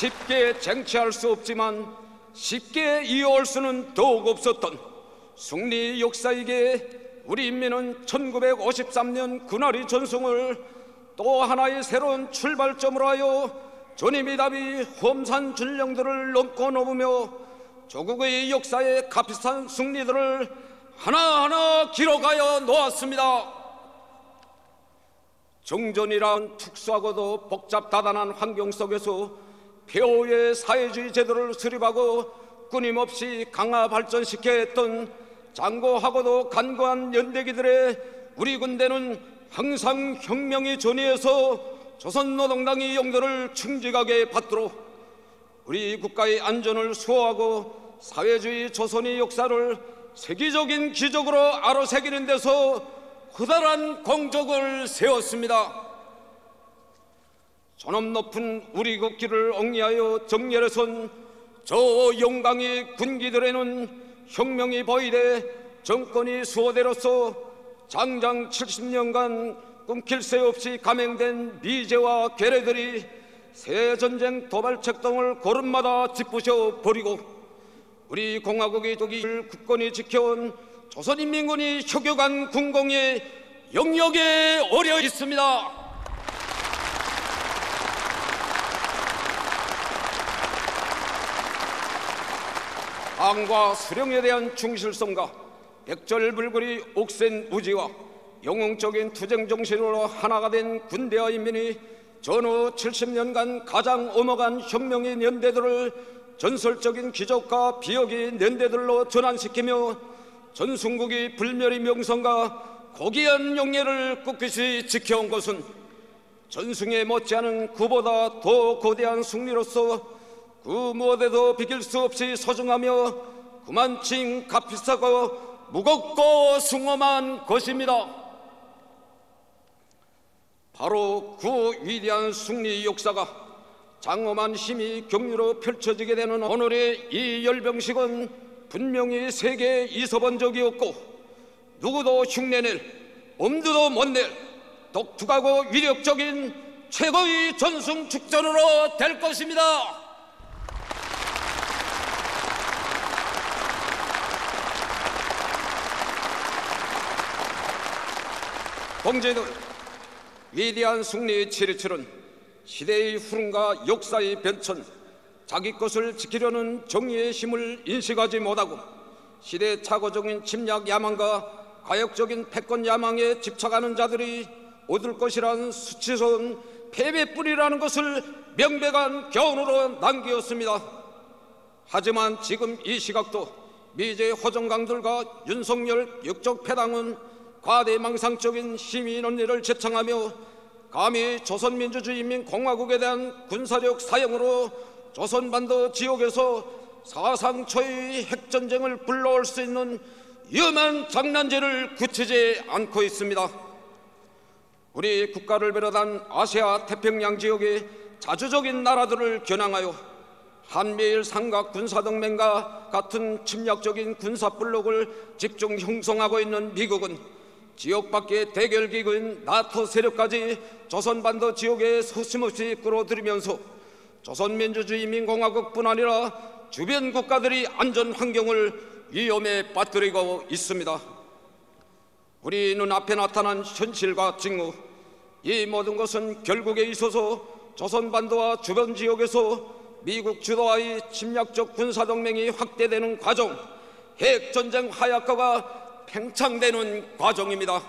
쉽게 쟁취할 수 없지만 쉽게 이어올 수는 더욱 없었던 승리 역사이기에 우리 인민은 1953년 군화리 전승을 또 하나의 새로운 출발점으로 하여 전임이 답이 험산 전령들을 넘고 넘으며 조국의 역사의 값비싼 승리들을 하나하나 기록하여 놓았습니다. 정전이란 특수하고도 복잡다단한 환경 속에서 폐허의 사회주의 제도를 수립하고 끊임없이 강화 발전시켜 했던 장고하고도 간과한 연대기들의 우리 군대는 항상 혁명의 전위에서 조선노동당의 용도를 충직하게 받도록 우리 국가의 안전을 수호하고 사회주의 조선의 역사를 세계적인 기적으로 아로새기는 데서 커다란 공적을 세웠습니다. 존엄 높은 우리 국기를 옹리하여 정렬해선 저 영광의 군기들에는 혁명이 보이되 정권이 수호대로서 장장 70년간 끊길 새 없이 감행된 미제와 괴뢰들이 새 전쟁 도발책 등을 고름마다 짚부셔 버리고 우리 공화국의 독일 국권이 지켜온 조선인민군이 효교관 군공의 영역에 어려 있습니다. 항과 수령에 대한 충실성과 백절불굴이 옥센 우지와 영웅적인 투쟁 정신으로 하나가 된 군대와 인민이 전후 70년간 가장 엄혹한 혁명의 연대들을 전설적인 기적과 비역의 연대들로 전환시키며 전순국이 불멸의 명성과 고귀한 영예를 꿋꿋이 지켜온 것은 전승에 못지않은 그보다 더 거대한 승리로서 그 무엇에도 비길 수 없이 소중하며 그만칭 값비싸고 무겁고 숭엄한 것입니다. 바로 그 위대한 승리 역사가 장엄한 힘이 격리로 펼쳐지게 되는 오늘의 이 열병식은 분명히 세계에 있어본 적이 없고 누구도 흉내낼 엄두도 못 낼 독특하고 위력적인 최고의 전승 축전으로 될 것입니다. 동지들 위대한 승리의 치르치는 시대의 흐름과 역사의 변천 자기 것을 지키려는 정의의 힘을 인식하지 못하고 시대 착오적인 침략 야망과 가역적인 패권 야망에 집착하는 자들이 얻을 것이란 수치스러운 패배뿐이라는 것을 명백한 교훈으로 남기었습니다. 하지만 지금 이 시각도 미제 호정강들과 윤석열 역적 패당은 과대망상적인 시민 언리를 제창하며 감히 조선민주주의인민공화국에 대한 군사력 사용으로 조선반도 지역에서 사상 초유의 핵전쟁을 불러올 수 있는 위험한 장난질을 그치지 않고 있습니다. 우리 국가를 비롯한 아시아 태평양 지역의 자주적인 나라들을 겨냥하여 한미일 삼각 군사동맹과 같은 침략적인 군사 블록을 집중 형성하고 있는 미국은 지역 밖의 대결기구인 나토 세력까지 조선반도 지역에 서슴없이 끌어들이면서 조선민주주의인민공화국뿐 아니라 주변 국가들이 안전 환경을 위험에 빠뜨리고 있습니다. 우리 눈앞에 나타난 현실과 직무 이 모든 것은 결국에 있어서 조선반도와 주변 지역에서 미국 주도하의 침략적 군사동맹이 확대되는 과정 핵전쟁 하약화가 팽창되는 과정입니다.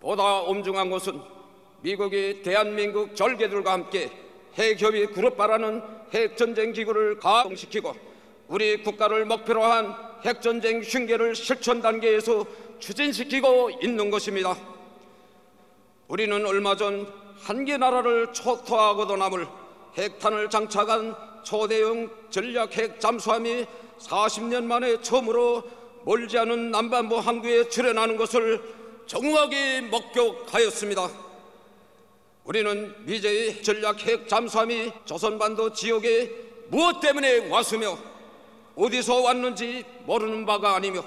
보다 엄중한 것은 미국이 대한민국 절개들과 함께 핵협의 그룹바라는 핵전쟁 기구를 가동시키고 우리 국가를 목표로 한 핵전쟁 흉계를 실천 단계에서 추진시키고 있는 것입니다. 우리는 얼마 전 한 개 나라를 초토화하고도 남을 핵탄을 장착한 초대형 전략 핵 잠수함이 40년 만에 처음으로 멀지 않은 남반부 항구에 출현하는 것을 정확히 목격하였습니다. 우리는 미제의 전략 핵 잠수함이 조선반도 지역에 무엇 때문에 왔으며 어디서 왔는지 모르는 바가 아니며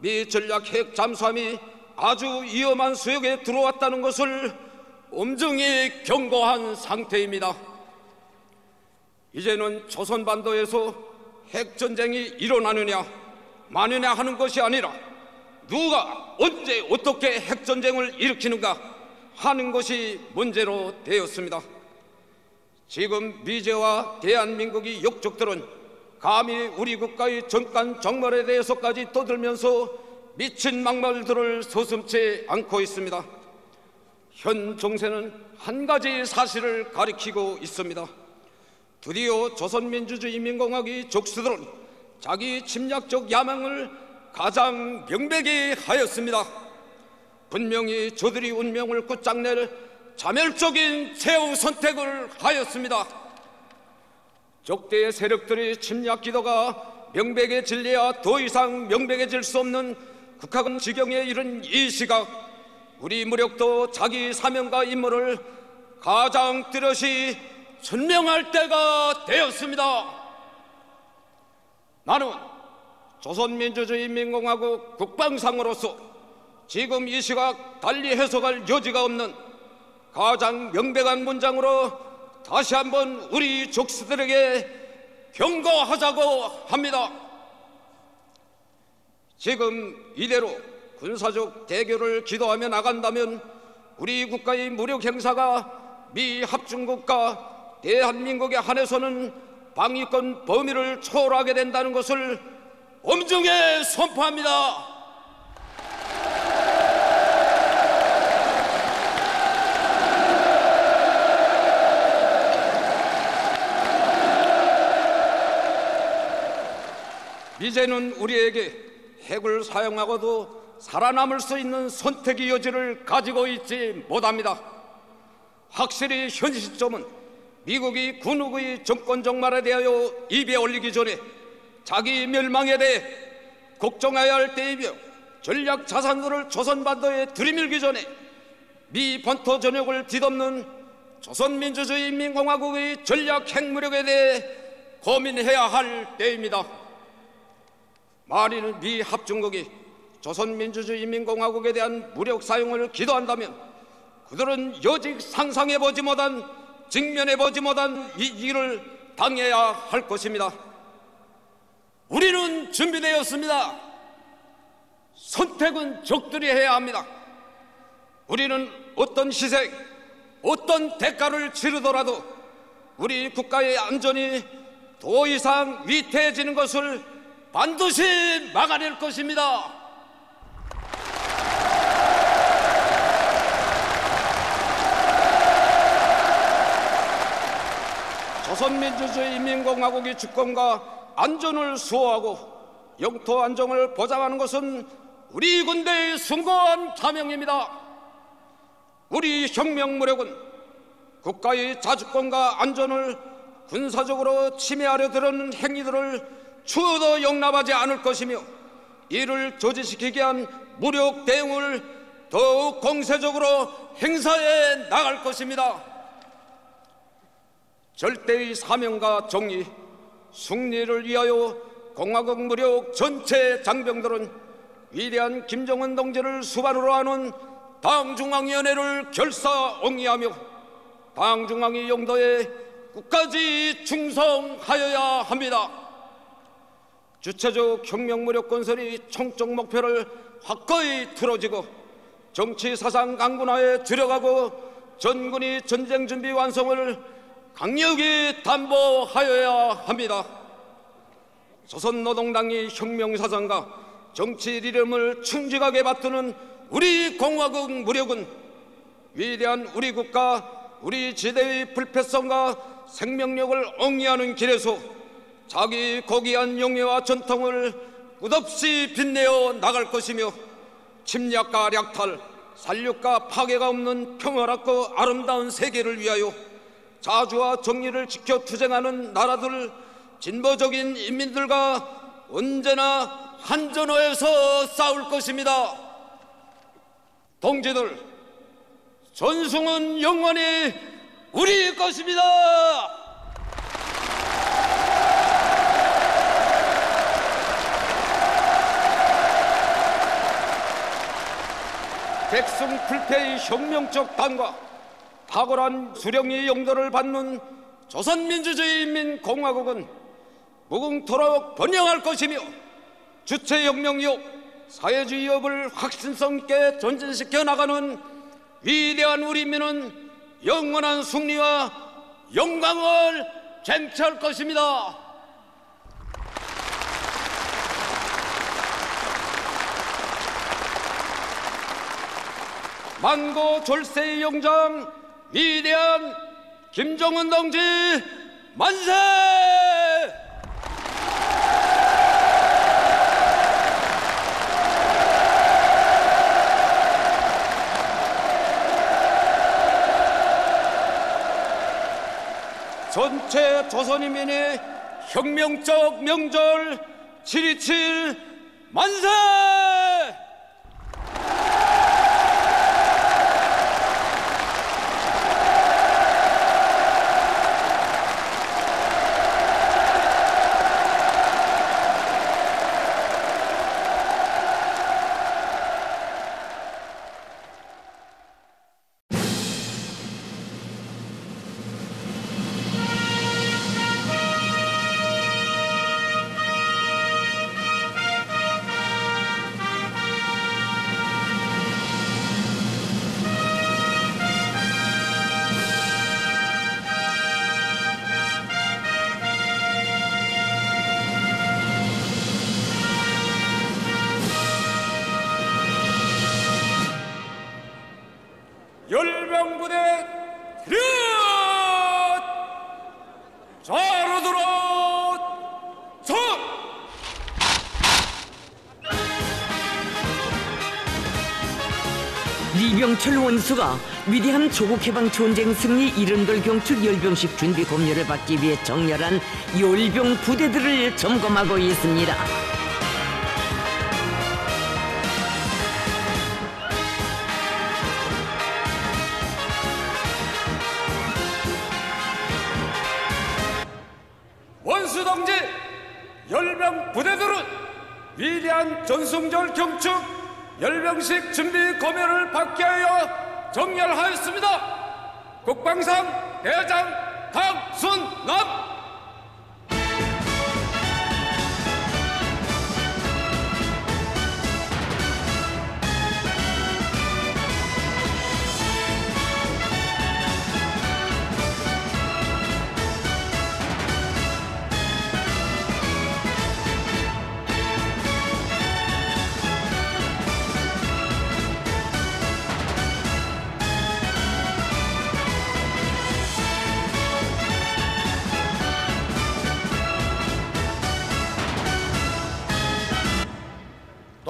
미 전략 핵 잠수함이 아주 위험한 수역에 들어왔다는 것을 엄정히 경고한 상태입니다. 이제는 조선반도에서 핵전쟁이 일어나느냐 마느냐 하는 것이 아니라 누가 언제 어떻게 핵전쟁을 일으키는가 하는 것이 문제로 되었습니다. 지금 미제와 대한민국의 역적들은 감히 우리 국가의 정간 정말에 대해서까지 떠들면서 미친 막말들을 서슴지 않고 있습니다. 현 정세는 한 가지 사실을 가리키고 있습니다. 드디어 조선민주주의인민공화국의 적수들은 자기 침략적 야망을 가장 명백히 하였습니다. 분명히 저들이 운명을 끝장낼 자멸적인 최후 선택을 하였습니다. 적대의 세력들이 침략 기도가 명백해질래야 더 이상 명백해질 수 없는 극악한 지경에 이른 이 시각 우리 무력도 자기 사명과 임무를 가장 뚜렷이 천명할 때가 되었습니다. 나는 조선민주주의인민공화국 국방상으로서 지금 이 시각 달리 해석할 여지가 없는 가장 명백한 문장으로 다시 한번 우리 족수들에게 경고하자고 합니다. 지금 이대로 군사적 대결을 기도하며 나간다면 우리 국가의 무력 행사가 미 합중국과 대한민국에 한해서는 방위권 범위를 초월하게 된다는 것을 엄중히 선포합니다. 이제는 우리에게 핵을 사용하고도 살아남을 수 있는 선택의 여지를 가지고 있지 못합니다. 확실히 현 시점은 미국이 군욱의 정권 종말에 대하여 입에 올리기 전에 자기 멸망에 대해 걱정해야 할 때이며 전략 자산들을 조선반도에 들이밀기 전에 미 본토 전역을 뒤덮는 조선민주주의 인민공화국의 전략 핵무력에 대해 고민해야 할 때입니다. 만일 미 합중국이 조선민주주의 인민공화국에 대한 무력 사용을 기도한다면 그들은 여직 상상해 보지 못한 직면해 보지 못한 이 일을 당해야 할 것입니다. 우리는 준비되었습니다. 선택은 적들이 해야 합니다. 우리는 어떤 희생, 어떤 대가를 치르더라도 우리 국가의 안전이 더 이상 위태해지는 것을 반드시 막아낼 것입니다. 조선민주주의 인민공화국의 주권과 안전을 수호하고 영토 안정을 보장하는 것은 우리 군대의 숭고한 사명입니다. 우리 혁명 무력은 국가의 자주권과 안전을 군사적으로 침해하려 드는 행위들을 추도 용납하지 않을 것이며 이를 저지시키게 한 무력 대응을 더욱 공세적으로 행사해 나갈 것입니다. 절대의 사명과 정의, 승리를 위하여 공화국 무력 전체 장병들은 위대한 김정은 동지를 수반으로 하는 당중앙위원회를 결사옹위하며 당중앙위 용도에 끝까지 충성하여야 합니다. 주체적 혁명무력 건설이 총적 목표를 확고히 틀어지고 정치 사상 강군화에 들어가고 전군이 전쟁 준비 완성을 강력히 담보하여야 합니다. 조선노동당이 혁명사상과 정치 리듬을 충직하게 받드는 우리 공화국 무력은 위대한 우리 국가, 우리 지대의 불패성과 생명력을 옹이하는 길에서 자기 고귀한 영예와 전통을 끝없이 빛내어 나갈 것이며 침략과 약탈, 살육과 파괴가 없는 평화롭고 아름다운 세계를 위하여 자주와 정의를 지켜 투쟁하는 나라들 진보적인 인민들과 언제나 한전호에서 싸울 것입니다. 동지들, 전승은 영원히 우리 것입니다. 백성 불패의 혁명적 단과 탁월한 수령의 용도를 받는 조선민주주의인민공화국은 무궁토록 번영할 것이며 주체혁명이요 사회주의업을 확신성 있게 전진시켜 나가는 위대한 우리 민은 영원한 승리와 영광을 쟁취할 것입니다. 만고 졸세의 영장 위대한 김정은 동지 만세! 전체 조선인민의 혁명적 명절 7.27 만세! 원수가 위대한 조국 해방 전쟁 승리 이른돌 경축 열병식 준비 검열을 받기 위해 정렬한 열병 부대들을 점검하고 있습니다. 원수 동지 열병 부대들은 위대한 전승절 경축 열병식 준비 검열을 받게 정렬하였습니다. 국방상 대장 강순남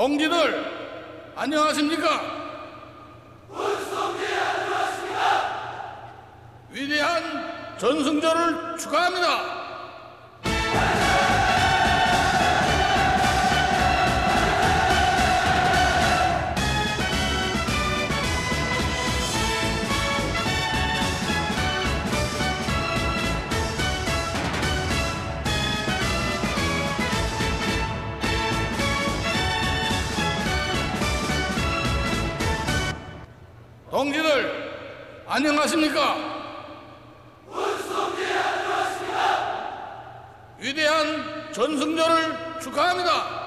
동지들 안녕하십니까? 위대한 전승절을 축하합니다. 동지들 안녕하십니까? 위대한 전승절을 축하합니다.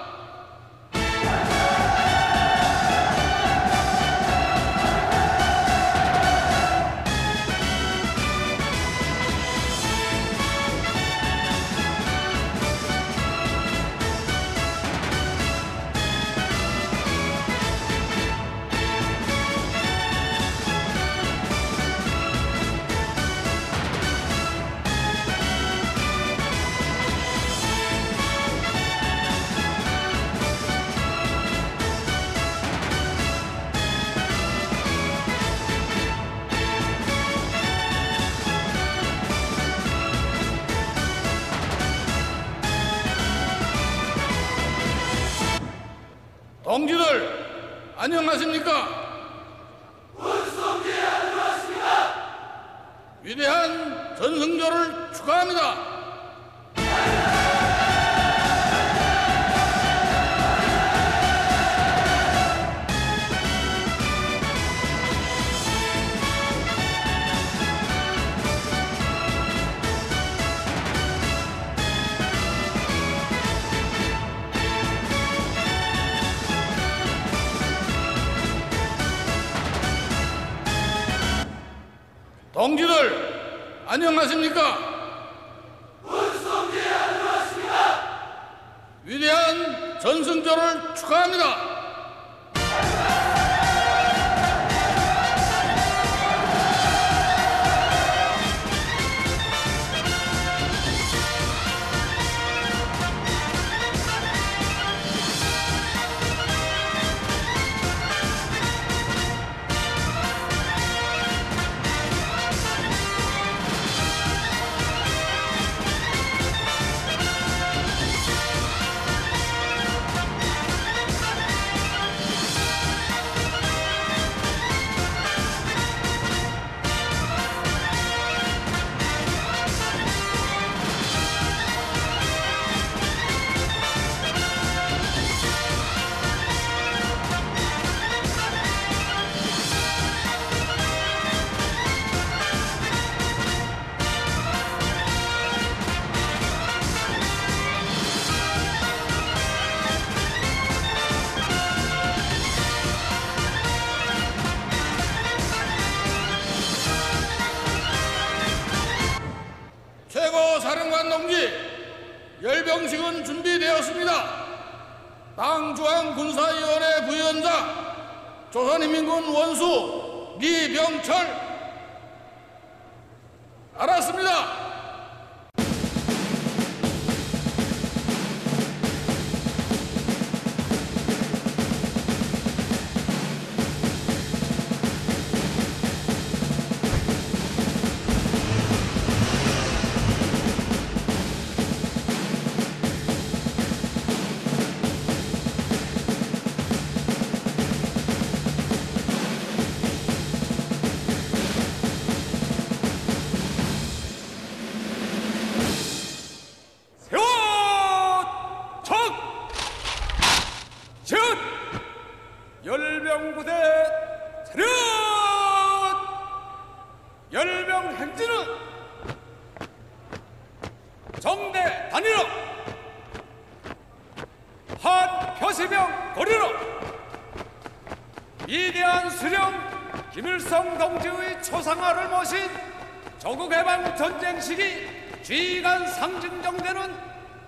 1년 상징정대는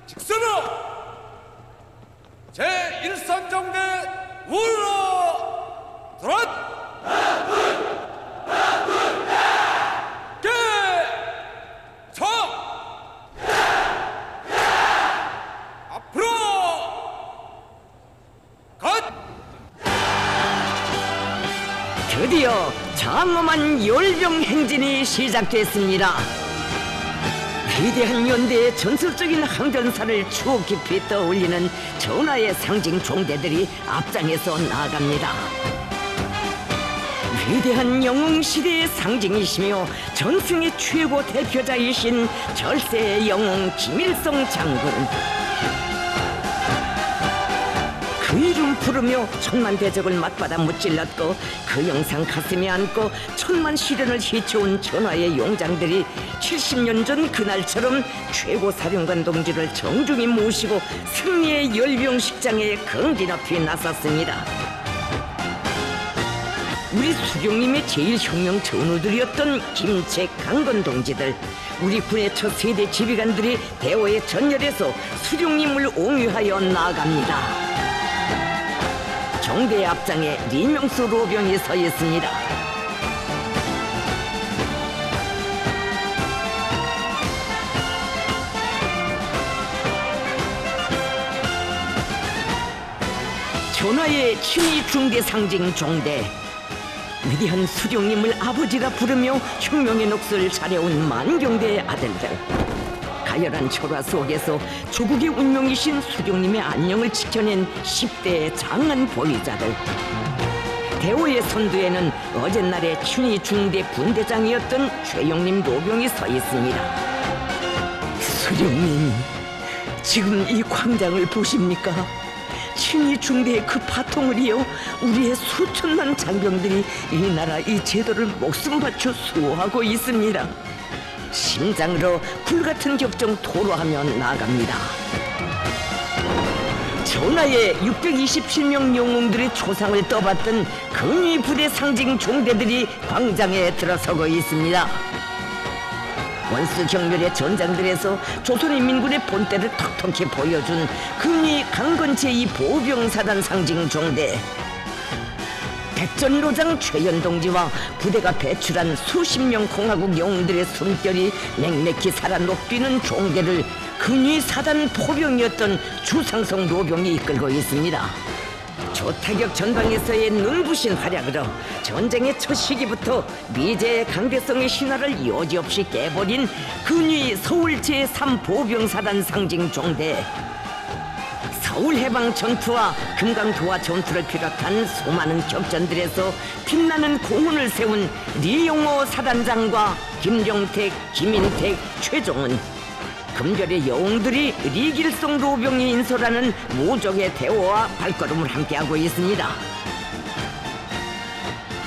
직선으로 제1선정대 울러 들었 나쁜 나쁜 나 개청 야야 앞으로 갓. 드디어 장엄한 열병 행진이 시작됐습니다. 위대한 연대의 전설적인 항전사를 추억 깊이 떠올리는 전하의 상징 종대들이 앞장에서 나갑니다. 위대한 영웅 시대의 상징이시며 전승의 최고 대표자이신 절세의 영웅 김일성 장군. 그 이름 부르며 천만 대적을 맞받아 무찔렀고 그 영상 가슴에 안고 천만 시련을 헤쳐온 전하의 용장들이 70년 전 그날처럼 최고 사령관 동지를 정중히 모시고 승리의 열병식장에 긍지 높이 나섰습니다. 우리 수령님의 제일 혁명 전우들이었던 김책, 강건 동지들 우리 군의 첫 세대 지휘관들이 대호의 전열에서 수령님을 옹유하여 나아갑니다. 정대 앞장에 리명수 로병이 서 있습니다. 전하의 친위 중대 상징 종대. 위대한 수령님을 아버지라 부르며 혁명의 녹슬 차려온 만경대의 아들들. 가열한 철화 속에서 조국의 운명이신 수령님의 안녕을 지켜낸 10대의 장한 보위자들. 대호의 선두에는 어젯날의 춘희 중대 분대장이었던 최영림 노병이 서 있습니다. 수령님 지금 이 광장을 보십니까? 친위 중대의 그 파통을 이어 우리의 수천만 장병들이 이 나라 이 제도를 목숨 바쳐 수호하고 있습니다. 심장으로 불같은 격정 토로하며 나아갑니다. 전하의 627명 영웅들의 초상을 떠받던 근위 부대 상징 종대들이 광장에 들어서고 있습니다. 원수 경멸의 전장들에서 조선인민군의 본때를 톡톡히 보여준 근위 강건 제2 보병사단 상징 종대 백전로장 최연동지와 부대가 배출한 수십 명 공화국 영웅들의 숨결이 맹맥히 살아 녹뛰는 종대를 근위 사단 포병이었던 주상성 노병이 이끌고 있습니다. 조타격 전방에서의 눈부신 활약으로 전쟁의 첫 시기부터 미제의 강대성의 신화를 여지없이 깨버린 근위 서울 제3 보병사단 상징 종대. 서울 해방 전투와 금강도화 전투를 비롯한 수많은 격전들에서 빛나는 공훈을 세운 리용호 사단장과 김경택, 김인택, 최종은 금별의 영웅들이 리길성 로병이 인솔하는 모종의 대호와 발걸음을 함께하고 있습니다.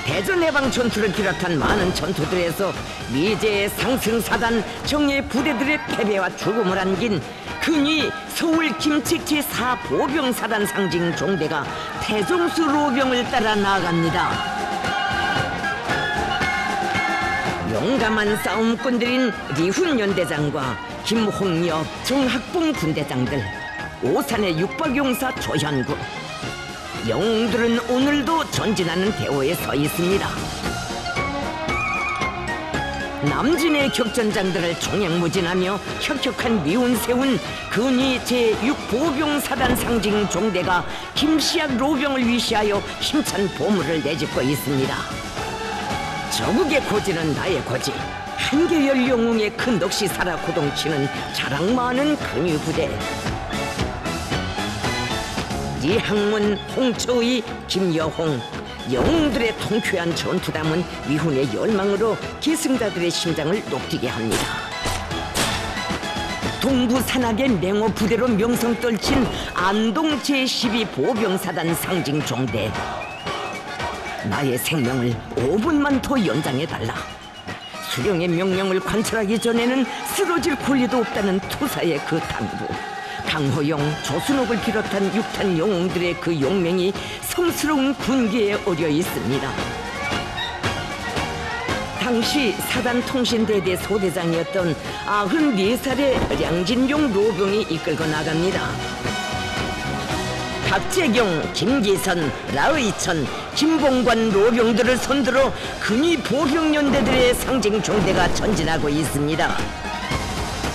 대전 해방 전투를 비롯한 많은 전투들에서 미제의 상승사단 정예 부대들의 패배와 죽음을 안긴 근위 서울 김칙지 사 보병사단 상징 종대가 태종수 로병을 따라 나아갑니다. 용감한 싸움꾼들인 리훈 연대장과 김홍엽, 정학봉 군대장들, 오산의 육박용사 조현구 영웅들은 오늘도 전진하는 대호에 서 있습니다. 남진의 격전장들을 종양무진하며 혁혁한 미운 세운 근위 제6보병사단 상징 종대가 김시학 로병을 위시하여 힘찬 보물을 내짓고 있습니다. 저국의 고지는 나의 고지 한계열 영웅의 큰 넋이 살아 고동치는 자랑 많은 근위 부대. 이학문 홍초의 김여홍 영웅들의 통쾌한 전투담은 미훈의 열망으로 기승자들의 심장을 녹디게 합니다. 동부 산악의 맹호 부대로 명성 떨친 안동 제12 보병사단 상징 종대. 나의 생명을 5분만 더 연장해달라 수령의 명령을 관철하기 전에는 쓰러질 권리도 없다는 투사의 그 당부 강호영, 조순옥을 비롯한 육탄 영웅들의 그 용맹이 성스러운 군기에 어려 있습니다. 당시 사단통신대대 소대장이었던 94살의 량진용 로병이 이끌고 나갑니다. 박재경, 김기선, 라의천, 김봉관 로병들을 선두로 근위 보병연대들의 상징 종대가 전진하고 있습니다.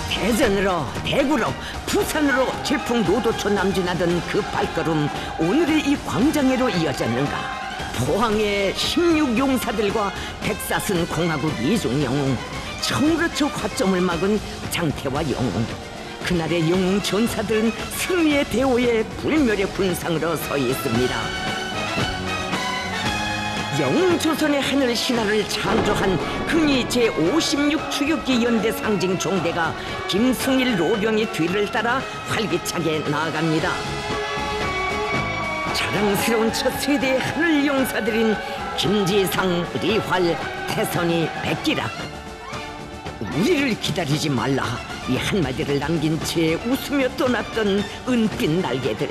대전으로 대구로 부산으로 질풍 노도초 남진하던 그 발걸음 오늘의 이 광장에로 이어졌는가 포항의 16용사들과 백사슨 공화국 이중 영웅 청으로초 과점을 막은 장태와 영웅 그날의 영웅 전사들은 승리의 대오에 불멸의 군상으로 서 있습니다. 영웅 조선의 하늘 신화를 창조한 근위 제56 추격기 연대 상징 종대가 김승일 로병의 뒤를 따라 활기차게 나아갑니다. 자랑스러운 첫 세대의 하늘 용사들인 김지상, 리활, 태선이, 백기락. 우리를 기다리지 말라 이 한마디를 남긴 채 웃으며 떠났던 은빛 날개들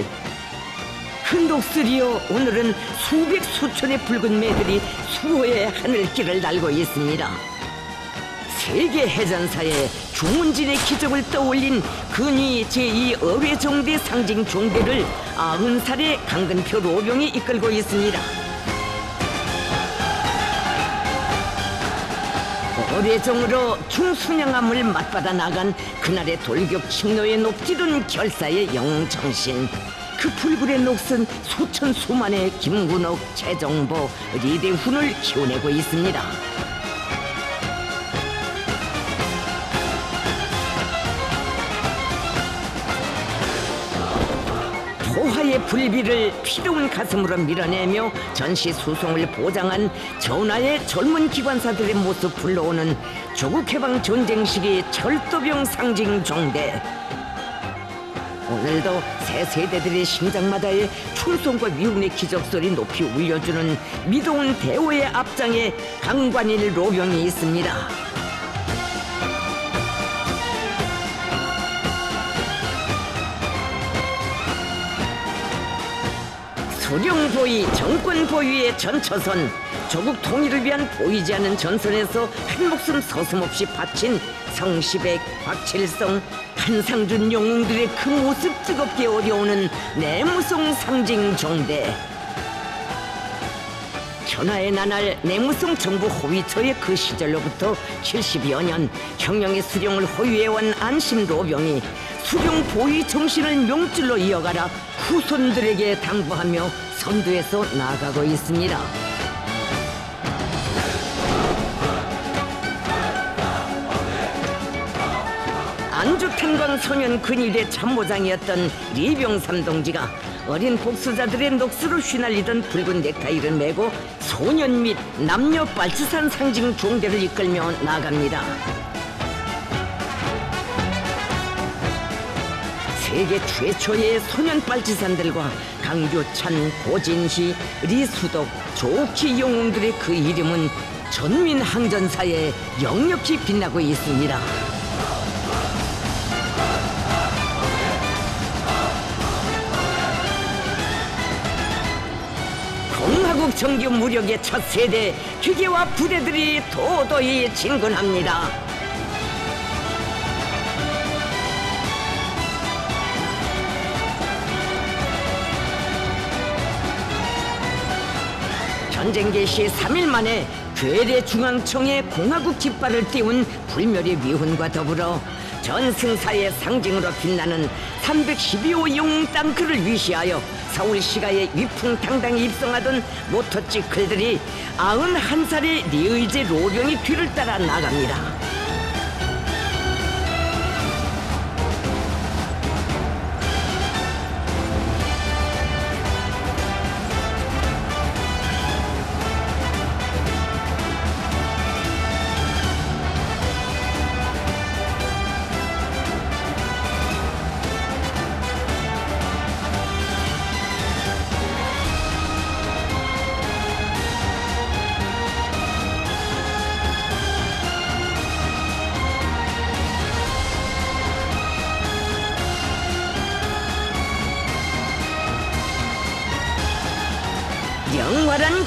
큰 독수리여 오늘은 수백 수천의 붉은 매들이 수호의 하늘길을 날고 있습니다. 세계 해전사에 중훈진의 기적을 떠올린 근위 제2 어회정대 상징 종대를 아흔 살의 강근표 로병이 이끌고 있습니다. 어뢰정으로 중순양함을 맞받아 나간 그날의 돌격 칭노에 높지던 결사의 영웅정신 그 불굴의 녹슨 수천 수만의 김군옥, 최정보, 리대훈을 키워내고 있습니다. 포화의 불비를 피로운 가슴으로 밀어내며 전시 수송을 보장한 전하의 젊은 기관사들의 모습 불러오는 조국해방 전쟁 시기 철도병 상징 종대 오늘도 새 세대들의 심장마다의 충성과 미움의 기적소리 높이 울려주는 미동은 대호의 앞장에 강관일 로병이 있습니다. 소령 보위, 정권 보위의 전처선, 조국 통일을 위한 보이지 않는 전선에서 한 목숨 서슴없이 바친 성시백, 박칠성, 한상준 영웅들의 그 모습 뜨겁게 어려오는 내무송 상징 종대. 천하의 나날 내무성 정부 호위처의 그 시절로부터 70여 년 혁명의 수령을 호위해온 안심로병이 수령 보위 정신을 명줄로 이어가라 후손들에게 당부하며 선두에서 나아가고 있습니다. 안주탄광 소년 근위대 참모장이었던 리병삼 동지가 어린 복수자들의 녹수로 휘날리던 붉은 넥타이를 메고 소년 및 남녀 빨치산 상징 종대를 이끌며 나갑니다. 세계 최초의 소년 빨치산들과 강교찬, 고진희, 리수덕, 조키 영웅들의 그 이름은 전민 항전사에 역력히 빛나고 있습니다. 정규 무력의 첫 세대 기계와 부대들이 도도히 진군합니다. 전쟁 개시 3일 만에 괴뢰 중앙청에 공화국 깃발을 띄운 불멸의 위훈과 더불어 전승사의 상징으로 빛나는 312호 영웅 땅크를 위시하여 서울 시가에 위풍당당히 입성하던 모터찌클들이 91살의 리의제 로병이 뒤를 따라 나갑니다.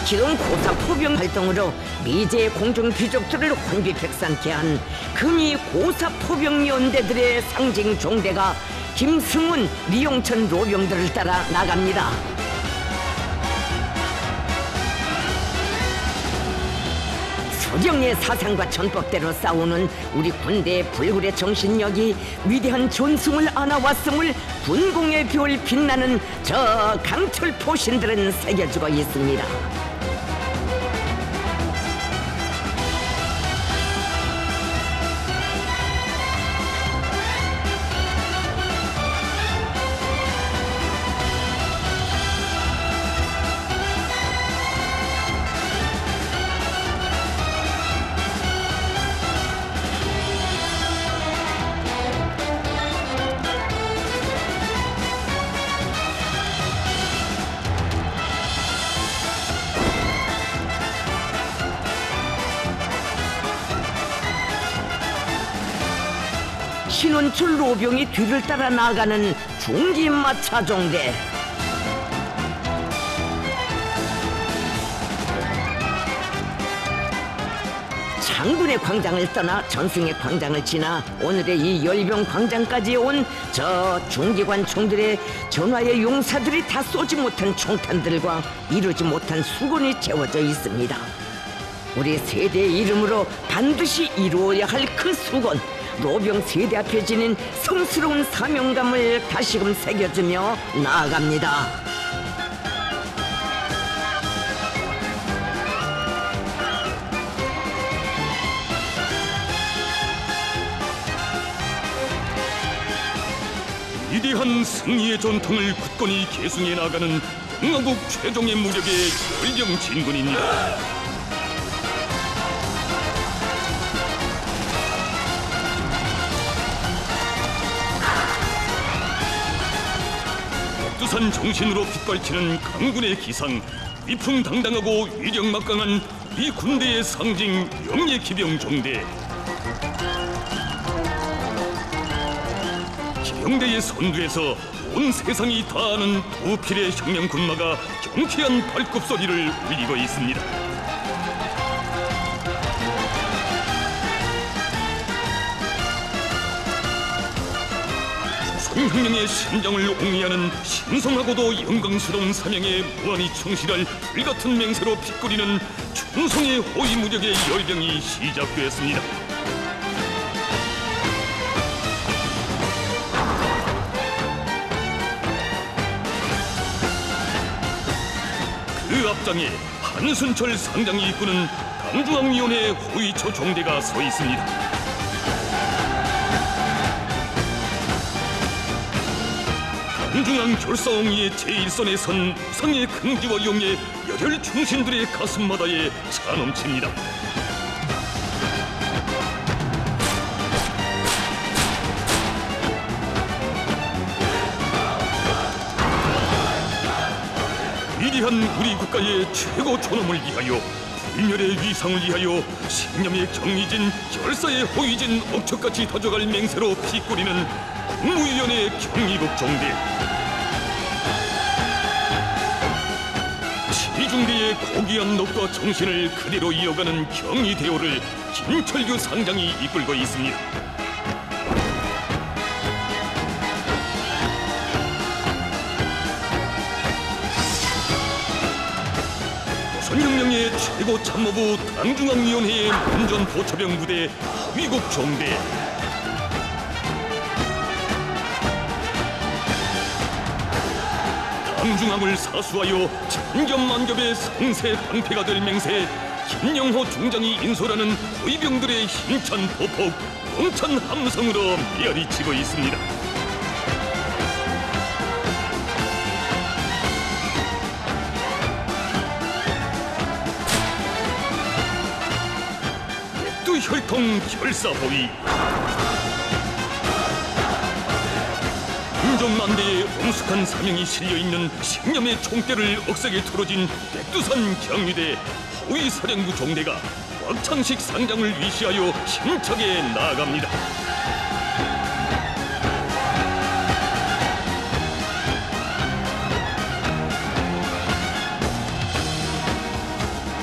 기동 고사 포병 활동으로 미제 공중 귀족들을 혼비백산케 한 금이 고사 포병 연대들의 상징 종대가 김승훈, 리용천 로병들을 따라 나갑니다. 소령의 사상과 전법대로 싸우는 우리 군대의 불굴의 정신력이 위대한 존승을 안아왔음을 군공의 별 빛나는 저 강철 포신들은 새겨주고 있습니다. 뒤를 따라 나가는 중기마차 종대. 장군의 광장을 떠나 전승의 광장을 지나 오늘의 이 열병 광장까지 온 저 중기관 총들의 전화의 용사들이 다 쏘지 못한 총탄들과 이루지 못한 수건이 채워져 있습니다. 우리 세대의 이름으로 반드시 이루어야 할 그 수건 로병 세대 앞에 지닌 성스러운 사명감을 다시금 새겨주며 나아갑니다. 위대한 승리의 전통을 굳건히 계승해 나가는 공화국 최종의 무력의 열병 진군입니다. 두산 정신으로 빗발치는 강군의 기상, 위풍당당하고 위력막강한 이 군대의 상징 영예 기병 종대. 기영대의 선두에서 온 세상이 다 아는 두 필의 혁명 군마가 경쾌한 발굽 소리를 울리고 있습니다. 조선혁명의 심장을 옹이하는 신성하고도 영광스러운 사명에 무한히 충실할 불같은 맹세로 핏거리는 충성의 호위무력의 열병이 시작되었습니다. 그 앞장에 한순철 상장이 이끄는 당중앙위원회 호위처 종대가 서 있습니다. 한중앙 결사옹이의 제1선에 선 우상의 긍지와 용의 열혈 충신들의 가슴마다에 차 넘칩니다. 위대한 우리 국가의 최고 존엄을 위하여 불멸의 위상을 위하여 신념의 정의진 결사의 호의진 억척같이 다져갈 맹세로 피꼬리는 국무위원회 경의국 종대 치중대의 고귀한 녹과 정신을 그대로 이어가는 경의대오를 김철규 상장이 이끌고 있습니다. 전혁명의 최고 참모부 당중앙위원회의 문전 보초병 부대 위국 종대 당중앙을 사수하여 천겹만겹의 성세 방패가 될 맹세 김영호 중장이 인솔하는 호위병들의 힘찬 보폭 넘찬 함성으로 메아리치고 있습니다. 백두 혈통 결사보위 인종만대의 엄숙한 사명이 실려있는 신념의 총대를 억세게 틀어진 백두산 경위대 호위사령부 종대가 곽창식 상장을 위시하여 힘차게 나아갑니다.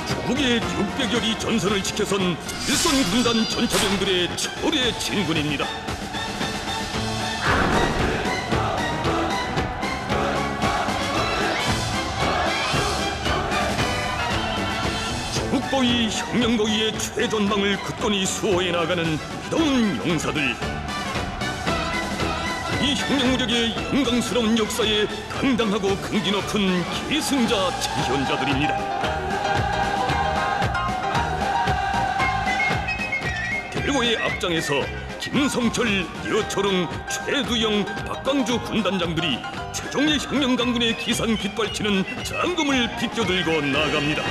조국의 600여리 전선을 지켜선 일선 군단 전차병들의 철의 진군입니다. 조국보위 혁명보위의 최전방을 굳건히 수호해 나가는 믿어온 용사들 이 혁명무력의 영광스러운 역사에 당당하고 긍지 높은 기승자 재현자들입니다. 대고의 앞장에서 김성철, 여초롱, 최두영, 박광주 군단장들이 최종의 혁명 강군의 기상 빗발치는 장금을 비껴들고 나갑니다.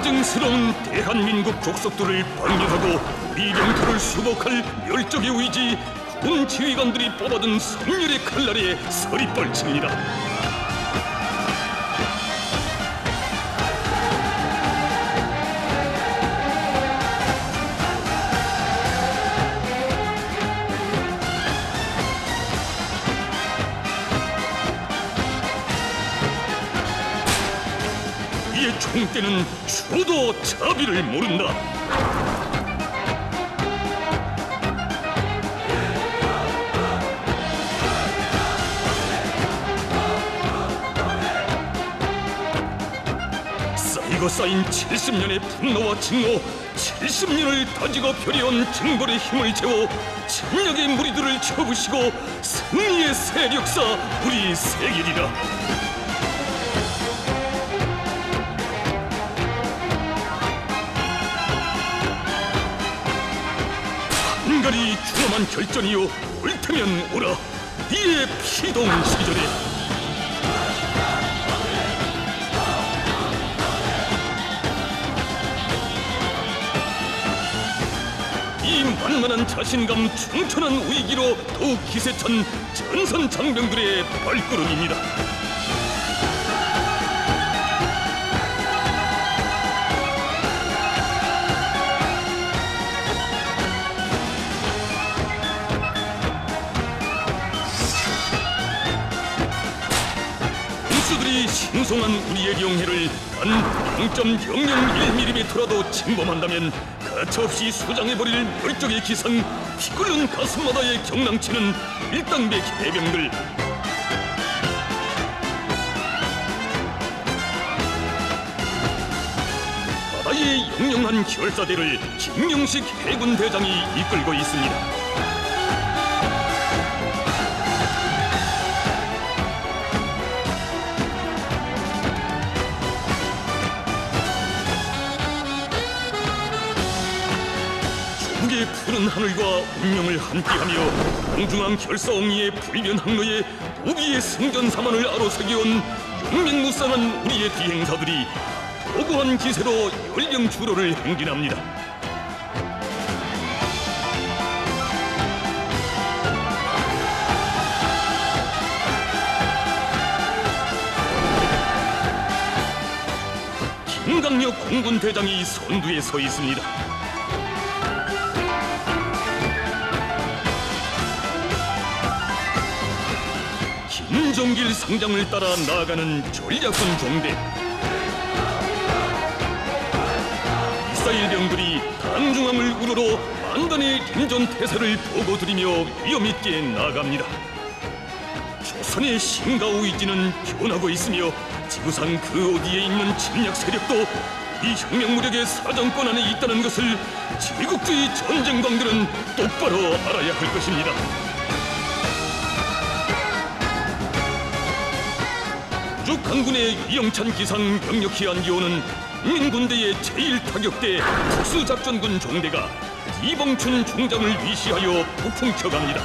가증스러운 대한민국 족속들을 방류하고 미병토를 수복할 멸족의 의지 군 지휘관들이 뽑아든 성렬의 칼날에 서리 뻘칩니다. 이의 총대는 죽어도 자비를 모른다. 쌓이고 쌓인 70년의 분노와 증오, 70년을 다지고 펴려온 증벌의 힘을 채워 침략의 무리들을 쳐부시고 승리의 세력사 우리 세길이다. 한가리 중엄한 결전이요. 옳다면 오라. 이의 피동 시절에. 이 만만한 자신감 충천한 위기로 더욱 기세찬 전선 장병들의 발걸음입니다. 신성한 우리의 영해를 단 0.001mm라도 침범한다면 가차없이 수장해버릴 멸종의 기상 피 끓는 가슴마다의 경랑치는 일당백 해병들 바다의 영영한 결사대를 김명식 해군 대장이 이끌고 있습니다. 푸른 하늘과 운명을 함께하며 공중한 결사옹리의 불변 항로에 무기의 승전 사만을 아로새겨온 용맹무쌍한 우리의 비행사들이 고고한 기세로 연령주로를 행진합니다. 김강력 공군 대장이 선두에 서 있습니다. 김종길 상장을 따라 나아가는 전략군 종대. 이스라엘 병들이 당중앙을 우러러 만단의 김전 태세를 보고드리며 위험 있게 나갑니다. 조선의 신과 의지는 변하고 있으며 지구상 그 어디에 있는 침략 세력도 이 혁명 무력의 사정권 안에 있다는 것을 제국주의 전쟁 광들은 똑바로 알아야 할 것입니다. 강군의 이영찬 기상 병력 희 안 기호는 민군대의 제1타격대 특수작전군 종대가 이봉춘 중장을 위시하여 폭풍 쳐갑니다.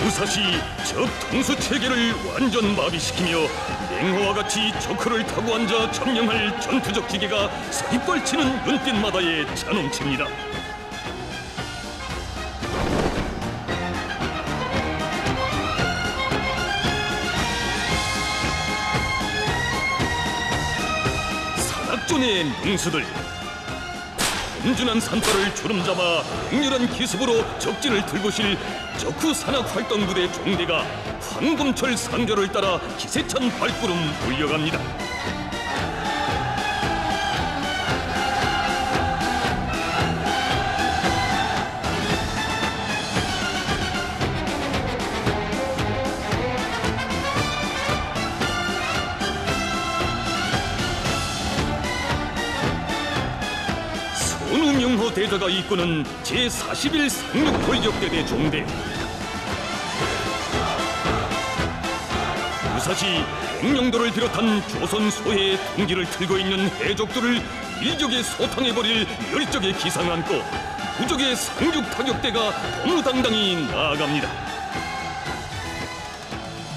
무사시 적 통수 체계를 완전 마비시키며 냉호와 같이 조커를 타고 앉아 점령할 전투적 기계가 서리뻘치는 눈빛마다에 자nom칩니다. 산악존의 능수들 험준한 산발을 주름잡아 맹렬한 기습으로 적진을 들고실 적후 산악 활동 부대 종대가 황금철 상교를 따라 기세찬 발구름 올려갑니다. 대자가 이끄는 제41 상륙 돌격대대 종대 무사시 백령도를 비롯한 조선 소해의 통지를 틀고 있는 해족들을 일적에 소탕해버릴 열적의 기상 안고 부적의 상륙 타격대가 너무당당히 나아갑니다.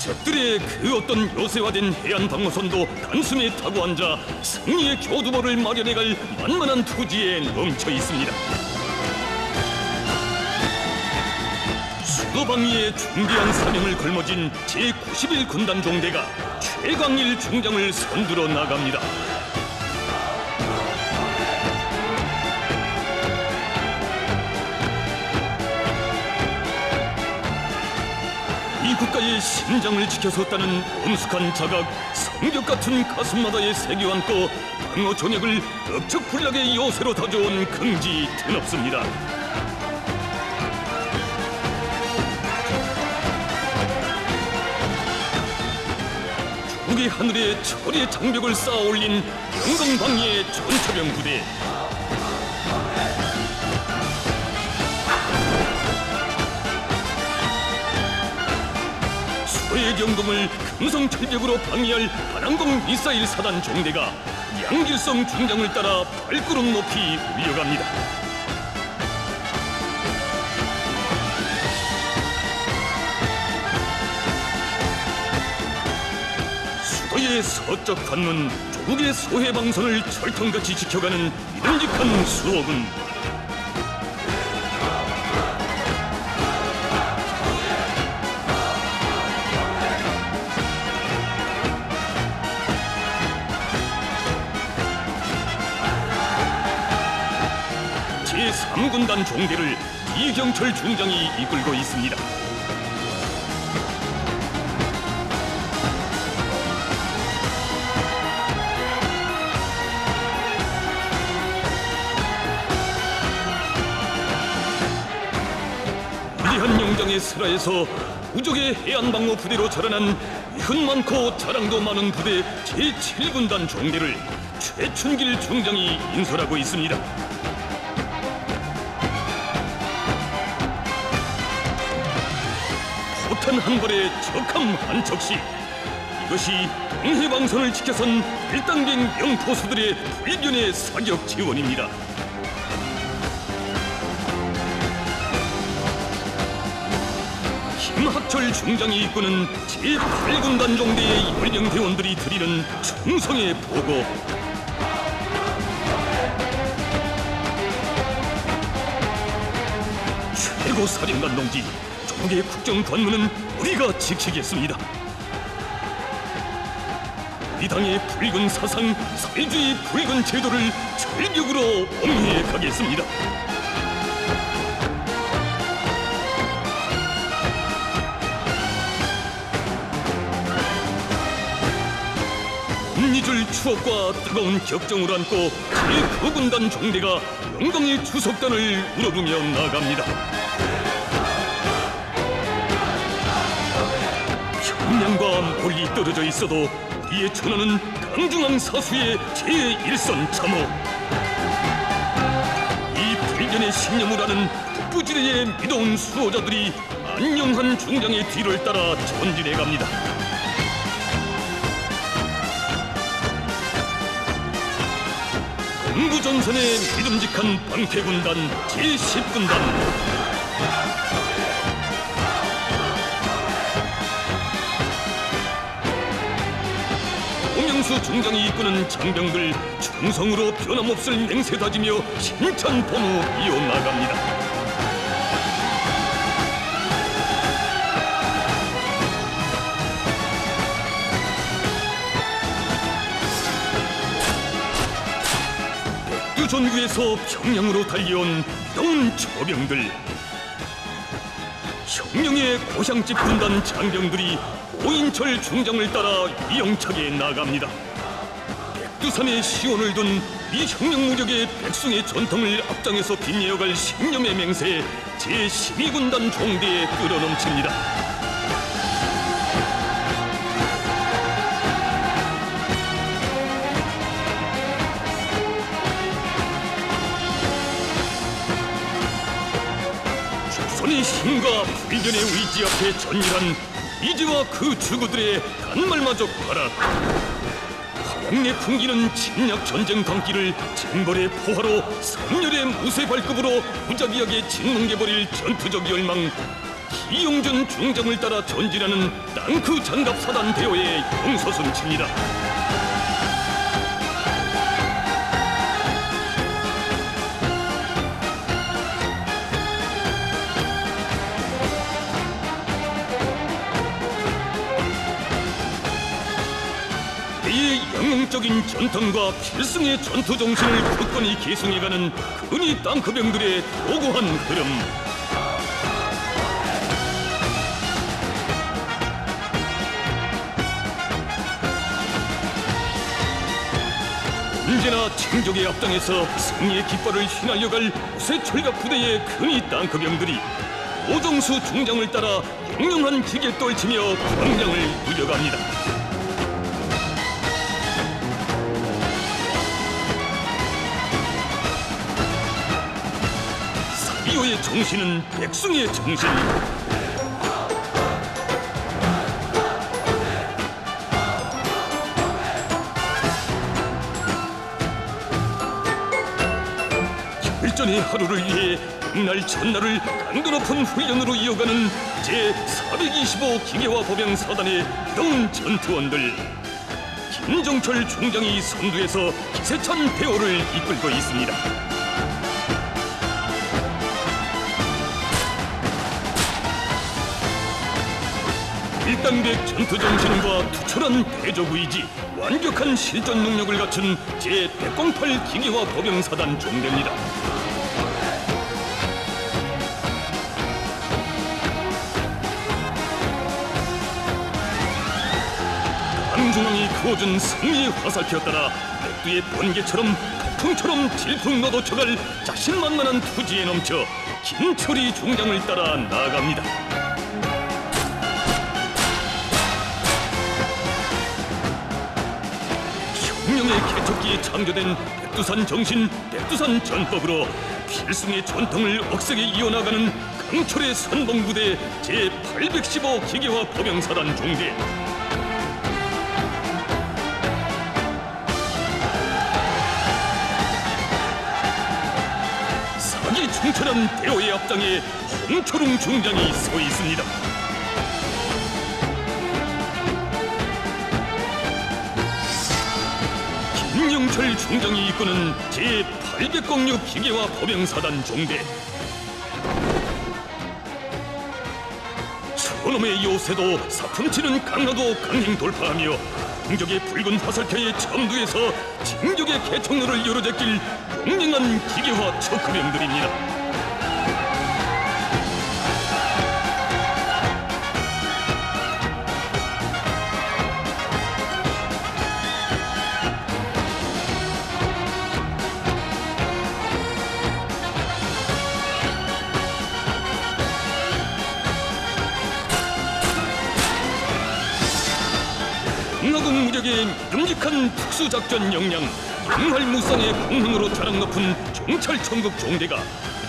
적들의 그 어떤 요새화된 해안 방어선도 단숨에 타고 앉아 승리의 교두보를 마련해갈 만만한 투지에 넘쳐 있습니다. 수도방위의 중대한 사명을 걸머진 제91 군단 종대가 최광일 중장을 선두로 나갑니다. 심장을 지켜섰다는 엄숙한 자각, 성벽 같은 가슴마다에 새겨 안고 방어 전역을 억척불락의 요새로 다져온 긍지 드럽습니다. 조국의 하늘에 철의 장벽을 쌓아 올린 영광방위의 전차병 부대 경동을 금성철벽으로 방위할 반항공 미사일 사단 종대가 양길성 중장을 따라 발구름 높이 울려갑니다. 수도의 서쪽 관문 조국의 소해 방선을 철통같이 지켜가는 믿음직한 수호군 제3군단 종대를 이경철 중장이 이끌고 있습니다. 위대한 영장의 슬하에서 우족의 해안방어 부대로 자라난 큰 많고 자랑도 많은 부대 제7군단 종대를 최춘길 중장이 인솔하고 있습니다. 포탄 한 발에 적함 한 척씩 이것이 동해방선을 지켜선 일당갱 명포수들의 불변의 사격 지원입니다. 김학철 중장이 이끄는 제8군단 종대의 연령 대원들이 드리는 충성의 보고 최고 사령관 동지 조국의 국정 관문은 우리가 지키겠습니다. 이 당의 붉은 사상, 사회주의 붉은 제도를 절벽으로 옹리해 가겠습니다. 못 잊을 추억과 뜨거운 격정을 안고 제9군단 종대가 영광의 주석단을 우러부며 나갑니다. 평양과 멀리 떨어져 있어도 우리의 전하는 강중앙 사수의 제1선 참호 이 불변의 신념을 아는 북부지대의 믿어온 수호자들이 안녕한 중장의 뒤를 따라 전진해 갑니다. 동부전선의 믿음직한 방패군단 제10군단 홍영수 중장이 이끄는 장병들 충성으로 변함없을 맹세 다지며 신천 범우 이어나갑니다. 백두전구에서 평양으로 달려온 무더운 초병들 혁명의 고향집 군단 장병들이 오인철 중장을 따라 이영차게 나갑니다. 백두산의 시온을 둔이 혁명 무력의 백승의 전통을 앞장에서 빛내어갈 신념의 맹세 제12군단 종대에 끌어넘칩니다. 조선의 힘과 불변의 의지 앞에 전일한 이제와 그 주구들의 간말마저 봐라. 황내 풍기는 침략 전쟁 강기를 징벌의 포화로 선열의 무쇠 발급으로 무자비하게 짓뭉개버릴 전투적 열망 기용준 중정을 따라 전진하는 땅크 장갑 사단 대오의 용서순치입니다. 영웅적인 전통과 필승의 전투 정신을 굳건히 계승해가는 근위 땅크병들의 도구한 흐름. 언제나 친족의 앞장에서 승리의 깃발을 휘날려갈 우세 철갑 부대의 근위 땅크병들이 오정수 중장을 따라 영영한 기계 떨치며 광장을 누려갑니다. 사비오의 정신은 백승의 정신. 결전의 하루를 위해 백날 전날을 강도 높은 훈련으로 이어가는 제425 기계화 보병 사단의 동 전투원들. 김종철 중장이 선두에서 기세찬 대오를 이끌고 있습니다. 일당백 전투 정신과 투철한 의지, 완벽한 실전 능력을 갖춘 제108 기계화 보병사단 종대입니다. 강중앙이 그어준 승리의 화살표에 따라 백두의 번개처럼 폭풍처럼 질풍 너도쳐갈 자신만만한 투지에 넘쳐 김철이 중장을 따라 나아갑니다. 혁명의 개척기에 참교된 백두산 정신, 백두산 전법으로 필승의 전통을 억세게 이어나가는 강철의 선봉부대 제815 기계화 보병사단 종대 사기 충천한 대오의 앞장에 홍초롱 중장이 서 있습니다. 김영철 중장이 이끄는 제806 기계화 보병사단 종대 저놈의 요새도 사품치는 강화도 강행 돌파하며 공적의 붉은 화살표의 점두에서 진격의 개척로를 열어제길 용맹한 기계화 척후병들입니다. 특수작전 역량 영활무쌍의 공흥으로 자랑 높은 정찰 천국 종대가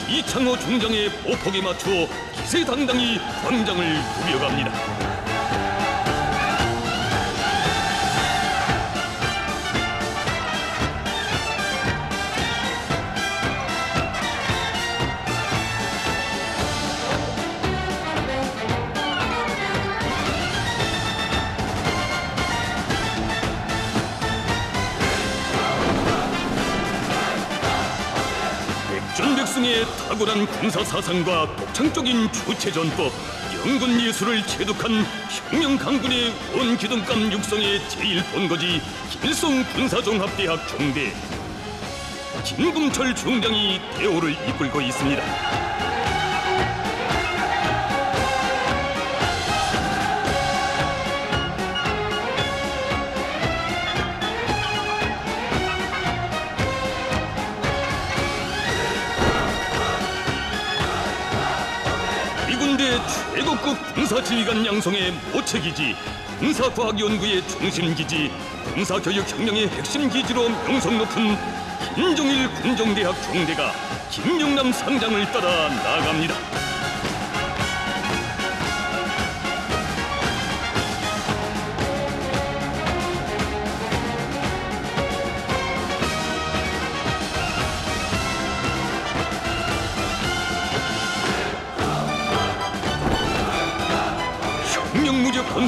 이창호 중장의 보폭에 맞추어 기세당당히 광장을 누벼갑니다. 백전백승의 탁월한 군사 사상과 독창적인 주체 전법, 영군 예술을 체득한 혁명 강군의 원기둥감 육성의 제일 본거지 길성 군사종합대학 종대 김금철 중장이 대호를 이끌고 있습니다. 최고급 군사지휘관 양성의 모체기지 군사과학연구의 중심기지 군사교육혁명의 핵심기지로 명성 높은 김종일 군정대학 종대가 김영남 상장을 따라 나아갑니다.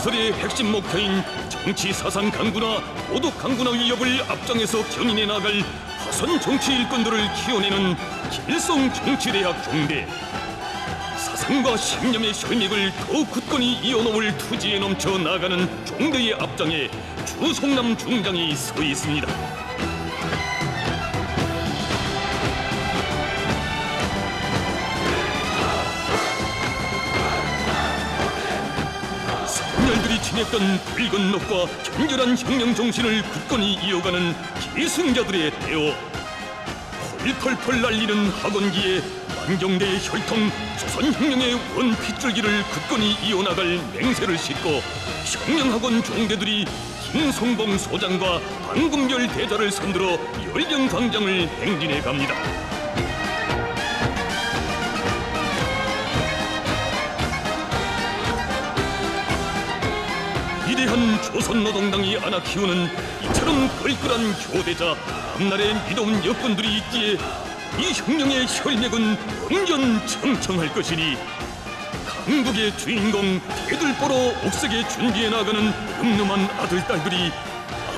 건설의 핵심 목표인 정치 사상 강구나 도덕 강구나 위협을 앞장에서 견인해 나갈 화선 정치 일꾼들을 키워내는 길성 정치대학 종대 사상과 신념의 혈맥을 더 굳건히 이어놓을 투지에 넘쳐 나가는 종대의 앞장에 주성남 중장이 서 있습니다. 지냈던 붉은 녹과 견결한 혁명 정신을 굳건히 이어가는 기승자들의 대어 펄펄펄 날리는 학원기에 만경대의 혈통 조선혁명의 원핏줄기를 굳건히 이어나갈 맹세를 싣고 혁명학원 종대들이 김성봉 소장과 방금별 대자를 선들어 열병광장을 행진해 갑니다. 위대한 조선노동당이 안아 키우는 이처럼 걸걸한 교대자 앞날의 믿음 여건들이 있기에 이 혁명의 혈맥은 영전 청청할 것이니 강국의 주인공 대들보로 옥색에 준비해 나가는 늠름한 아들 딸들이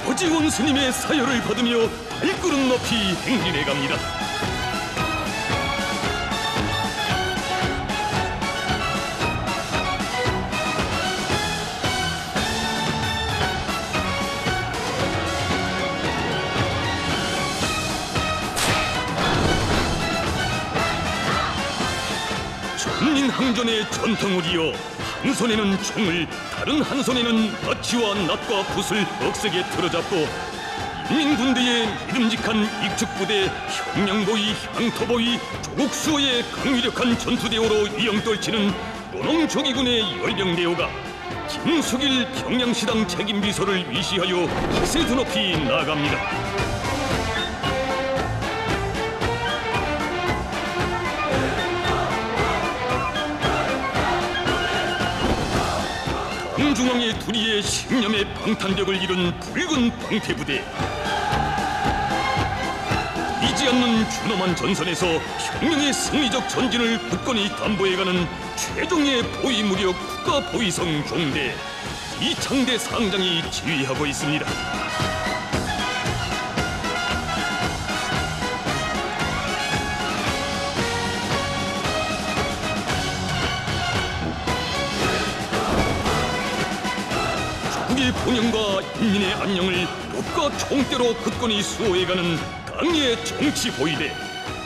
아버지 원스님의 사열을 받으며 발걸음 높이 행진해 갑니다. 전통을 이어 한 손에는 총을 다른 한 손에는 마치와 낫과 붓을 억세게 틀어잡고 인민군대의 믿음직한 익축부대 혁명보위 향토보위 조국수호의 강위력한 전투대오로 이영떨치는 노농조기군의 열병대오가 김숙일 평양시당 책임비서를 위시하여 기세 드높이 나갑니다. 동중앙의 두리의 신념의 방탄벽을 이룬 붉은 방패부대 이지 않는 준엄한 전선에서 혁명의 승리적 전진을 굳건히 담보해가는 최종의 보위무력 국가보위성 종대 이창대 상장이 지휘하고 있습니다. 국의 본영과 인민의 안녕을 법과 총대로 굳건히 수호해가는 강의 정치 보위대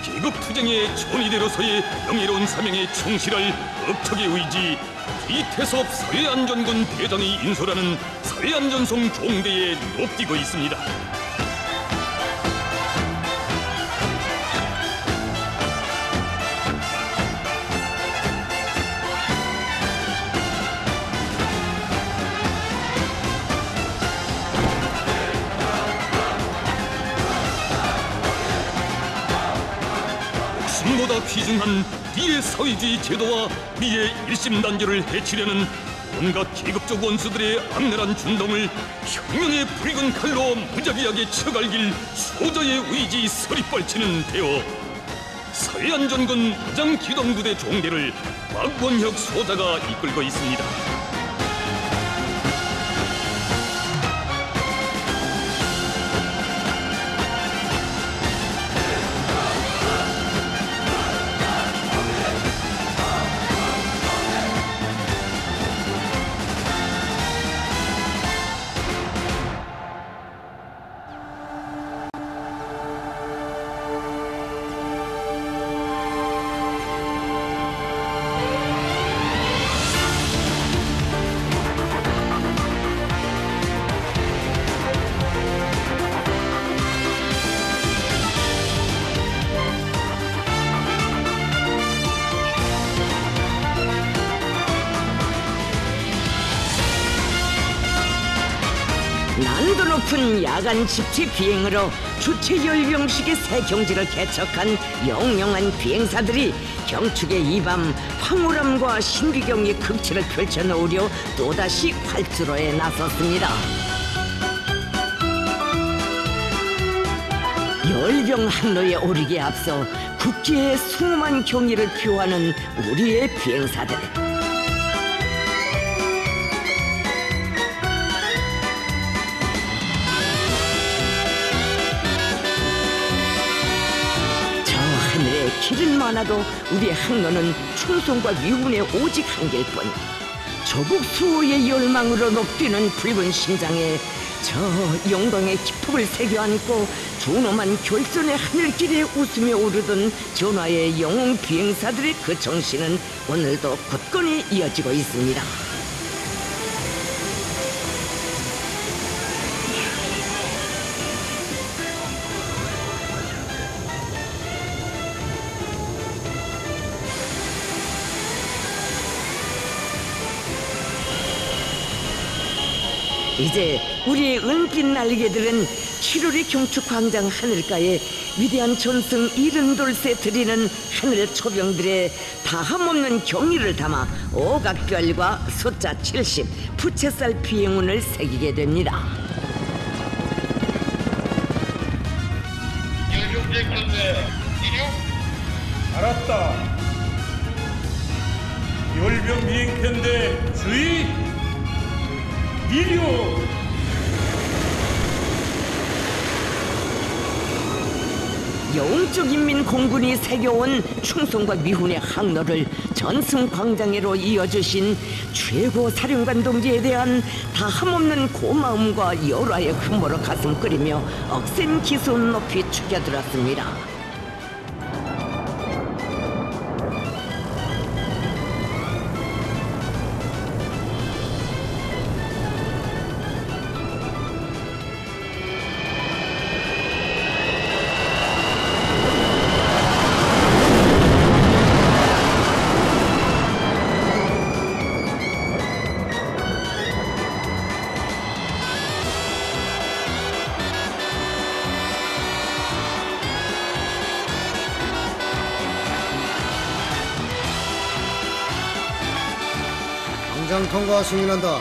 계급 투쟁의 전위대로서의 명예로운 사명에 충실할 업적의 의지 이태섭 사회안전군 대장이 인솔하는 사회안전성 종대에 높디고 있습니다. 민주주의가 귀중한 미래 사회주의 제도와 미래 일심단계를 해치려는 온갖 계급적 원수들의 악랄한 준동을 혁명의 붉은 칼로 무자비하게 쳐갈길 소자의 의지 서리뻘치는 대어 서해안전군 무장 기동부대 종대를 박원혁 소자가 이끌고 있습니다. 야간 집체 비행으로 주체 열병식의 새 경지를 개척한 영영한 비행사들이 경축의 이밤 황홀함과 신비경의 극치를 펼쳐놓으려 또다시 활주로에 나섰습니다. 열병 항로에 오르기에 앞서 국제의 숭엄한 경의를 표하는 우리의 비행사들. 많아도 우리의 항로는 충성과 위훈의 오직 한 길뿐. 조국 수호의 열망으로 녹뛰는 붉은 심장에 저 영광의 기폭을 새겨 안고 존엄한 결선의 하늘길에 웃으며 오르던 전화의 영웅 비행사들의 그 정신은 오늘도 굳건히 이어지고 있습니다. 이제 우리의 은빛 날개들은 7월의 경축광장 하늘가에 위대한 전승 이른돌새 드리는 하늘 초병들의 다함없는 경의를 담아 오각별과 숫자 70 부채살 비행운을 새기게 됩니다. 알았다. 열병 비행편대 주의 이륙. 영적 인민 공군이 새겨온 충성과 미훈의 항로를 전승광장으로 이어주신 최고 사령관 동지에 대한 다함없는 고마움과 열화의 흠모로 가슴 끓이며 억센 기순 높이 축여들었습니다. 통과 승인한다.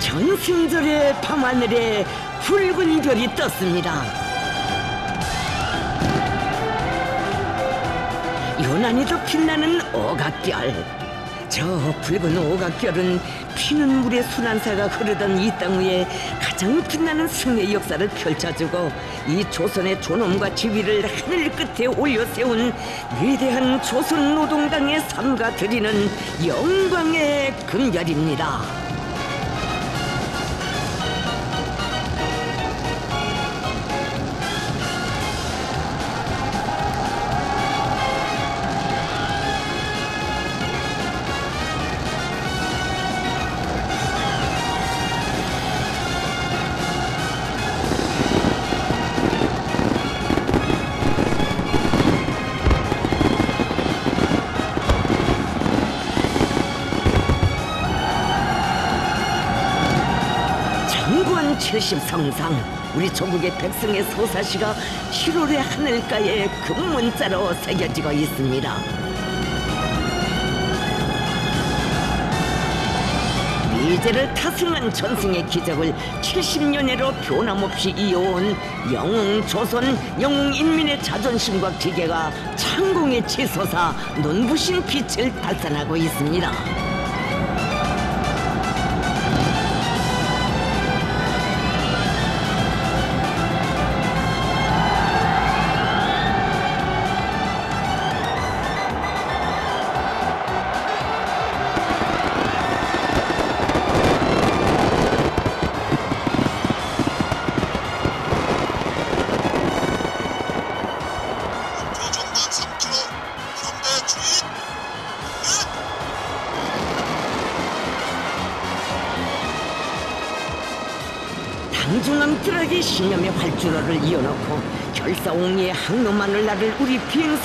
전승절의 밤하늘에 붉은 별이 떴습니다. 유난히도 빛나는 오각별. 저 붉은 오각별은 피는 물의 순환사가 흐르던 이 땅 위에 가장 빛나는 승리의 역사를 펼쳐주고 이 조선의 존엄과 지위를 하늘 끝에 올려 세운 위대한 조선 노동당의 삶과 드리는 영광의 금별입니다. 우리 조국의 백성의 소사시가 7월의 하늘가에 금문자로 새겨지고 있습니다. 미제를 타승한 전승의 기적을 70년여로 변함없이 이어온 영웅 조선 영웅 인민의 자존심과 기계가 창공에 치솟아 눈부신 빛을 발산하고 있습니다.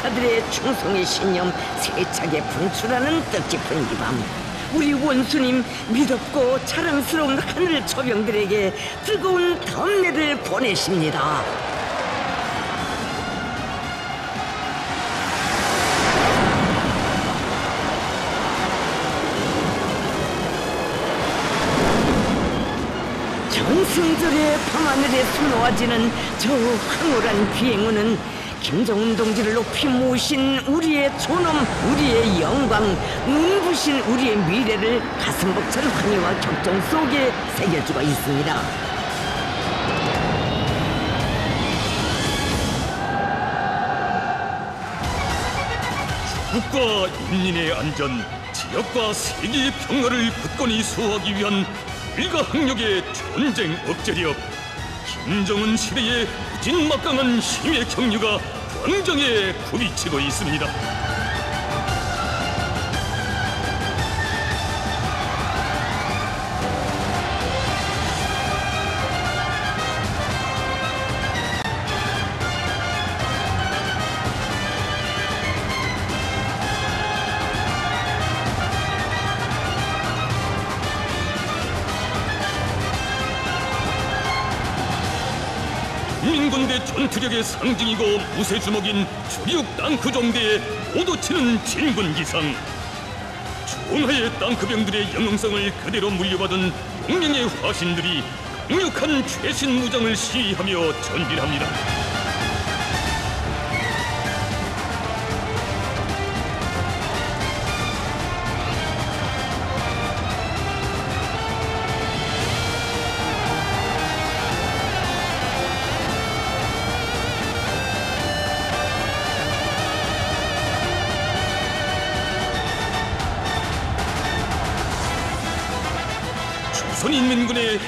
비행사들의 충성의 신념 세차게 분출하는 뜻깊은 이밤 우리 원수님 믿었고 자랑스러운 하늘 초병들에게 뜨거운 덤례를 보내십니다. 정승절의 밤하늘에 수놓아지는 저 황홀한 비행운은 김정은 동지를 높이 모신 우리의 존엄, 우리의 영광, 눈부신 우리의 미래를 가슴 벅찬 환희와 격정 속에 새겨주고 있습니다. 국가 인민의 안전, 지역과 세계의 평화를 굳건히 수호하기 위한 일가항력의 전쟁 억제력, 김정은 시대의 무진막강한 힘의 경류가 광장에 굽이치고 있습니다. 전투력의 상징이고 무쇠주먹인 주력 땅크 정대에 오도치는 진군기상 전하의 땅크병들의 영웅성을 그대로 물려받은 용명의 화신들이 강력한 최신 무장을 시위하며 전진합니다.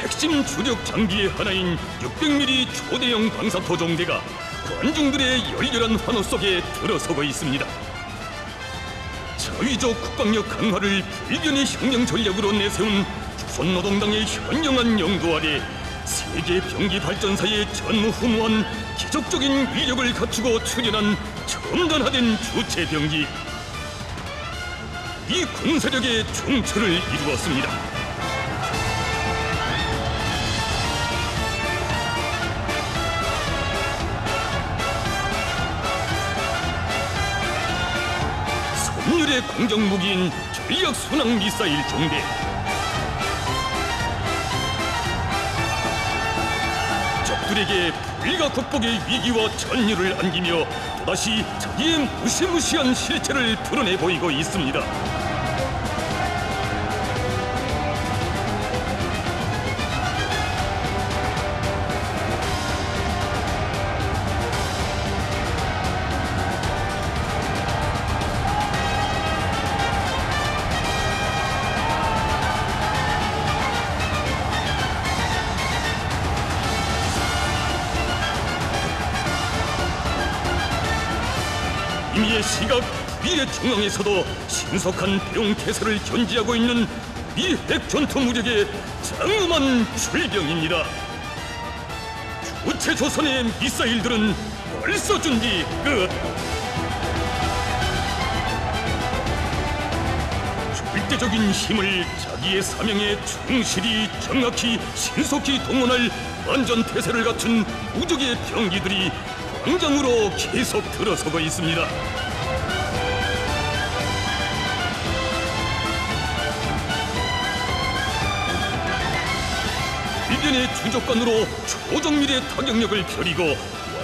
핵심 주력 장비의 하나인 600mm 초대형 방사포 종대가 관중들의 열렬한 환호 속에 들어서고 있습니다. 자위적 국방력 강화를 불변의 혁명 전략으로 내세운 조선노동당의 현명한 영도 아래 세계 병기 발전사의 전무후무한 기적적인 위력을 갖추고 출현한 첨단화된 주체 병기 이 군사력의 중철을 이루었습니다. 선율의 공격 무기인 전략 순항 미사일 종대. 적들에게 불가 극복의 위기와 전율을 안기며 또다시 자기의 무시무시한 실체를 드러내 보이고 있습니다. 중앙에서도 신속한 대응 태세를 견지하고 있는 미 핵 전투 무력의 장엄한 출병입니다. 주체 조선의 미사일들은 벌써 준비 끝. 절대적인 힘을 자기의 사명에 충실히 정확히 신속히 동원할 완전 태세를 갖춘 무적의 병기들이 광장으로 계속 들어서고 있습니다. 일련의 주족관으로 초정밀의 타격력을 펴리고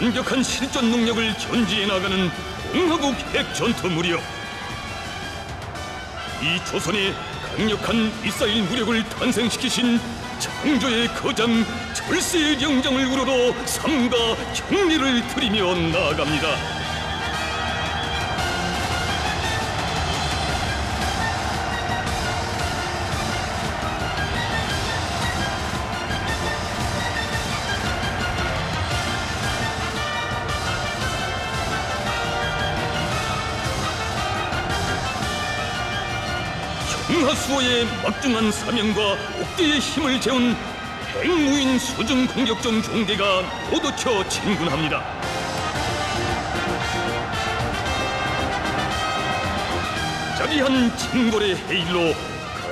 완벽한 실전 능력을 견지해 나가는 공화국 핵 전투 무력. 이 조선의 강력한 미사일 무력을 탄생시키신 창조의 거장 철새의 영장을 우러러 삼가 경리를 드리며 나아갑니다. 수호의 막중한 사명과 옥대의 힘을 재운 핵무인 수중 공격정 종대가 모두켜 진군합니다. 자기한 진골의 해일로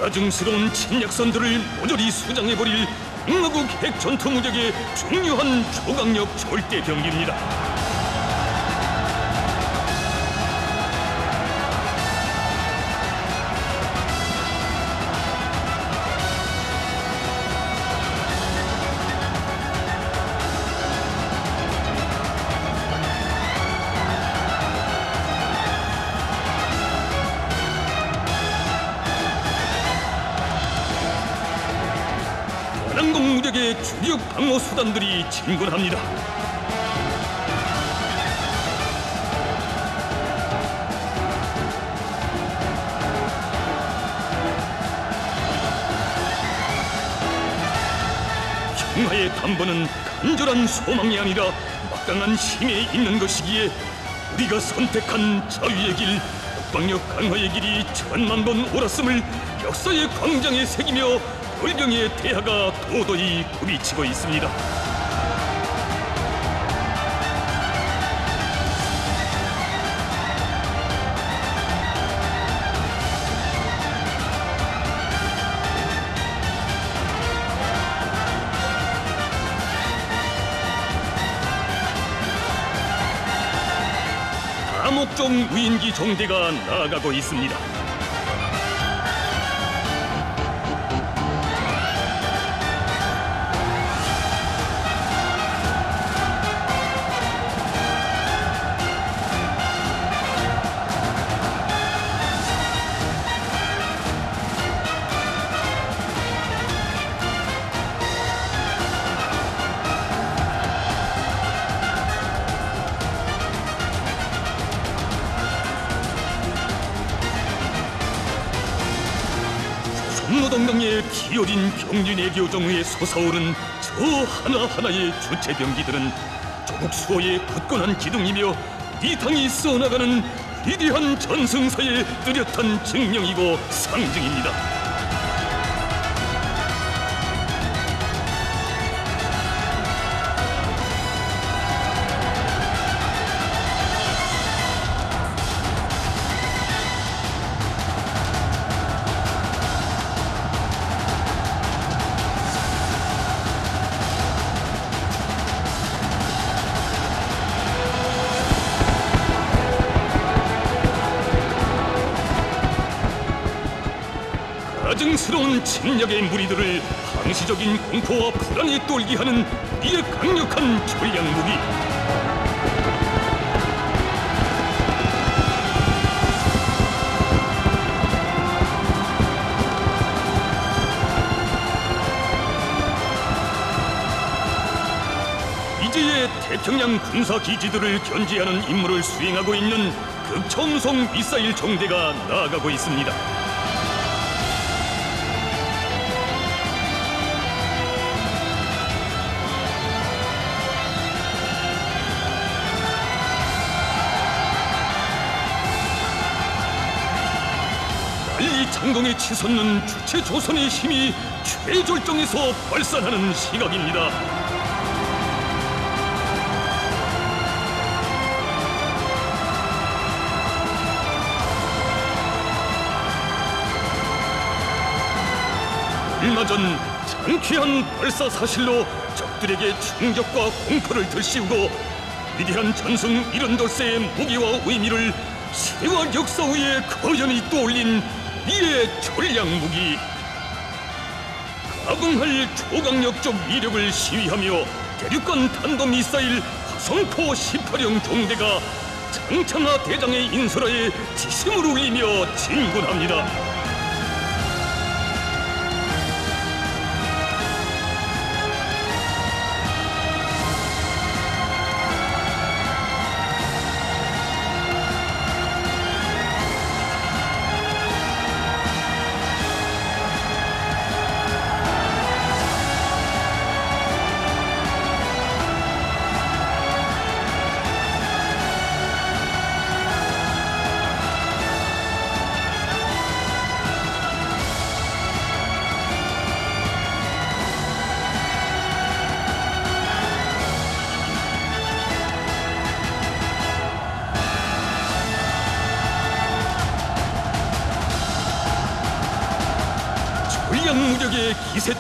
가증스러운 침략선들을 모조리 수장해버릴 흥하국 핵 전투 무력의 중요한 초강력 절대 병기입니다. 진군합니다. 평화의 담보는 간절한 소망이 아니라 막강한 힘에 있는 것이기에 우리가 선택한 자유의 길, 국방력 강화의 길이 천만 번 옳았음을 역사의 광장에 새기며 열병의 대하가 도도히 부비치고 있습니다. 다목종 위인기 정대가 나아가고 있습니다. 교정에 솟아오른 저 하나하나의 주체병기들은 조국 수호의 굳건한 기둥이며 이 당이 써나가는 위대한 전승사의 뚜렷한 증명이고 상징입니다. 공포와 불안에 떨게 하는 이의 강력한 전략 무기. 이제의 태평양 군사 기지들을 견제하는 임무를 수행하고 있는 극청성 미사일 정대가 나아가고 있습니다. 장공에 치솟는 주체 조선의 힘이 최절정에서 발산하는 시각입니다. 얼마 전 장쾌한 발사 사실로 적들에게 충격과 공포를 들씌우고 위대한 전승 이른돌세의 무기와 의미를 시대와 역사 위에 거연히 떠올린 이의 전략 무기 가공할 초강력적 위력을 시위하며 대륙간 탄도미사일 화성포 18형 종대가 장창하 대장의 인솔하에 지심을 울리며 진군합니다.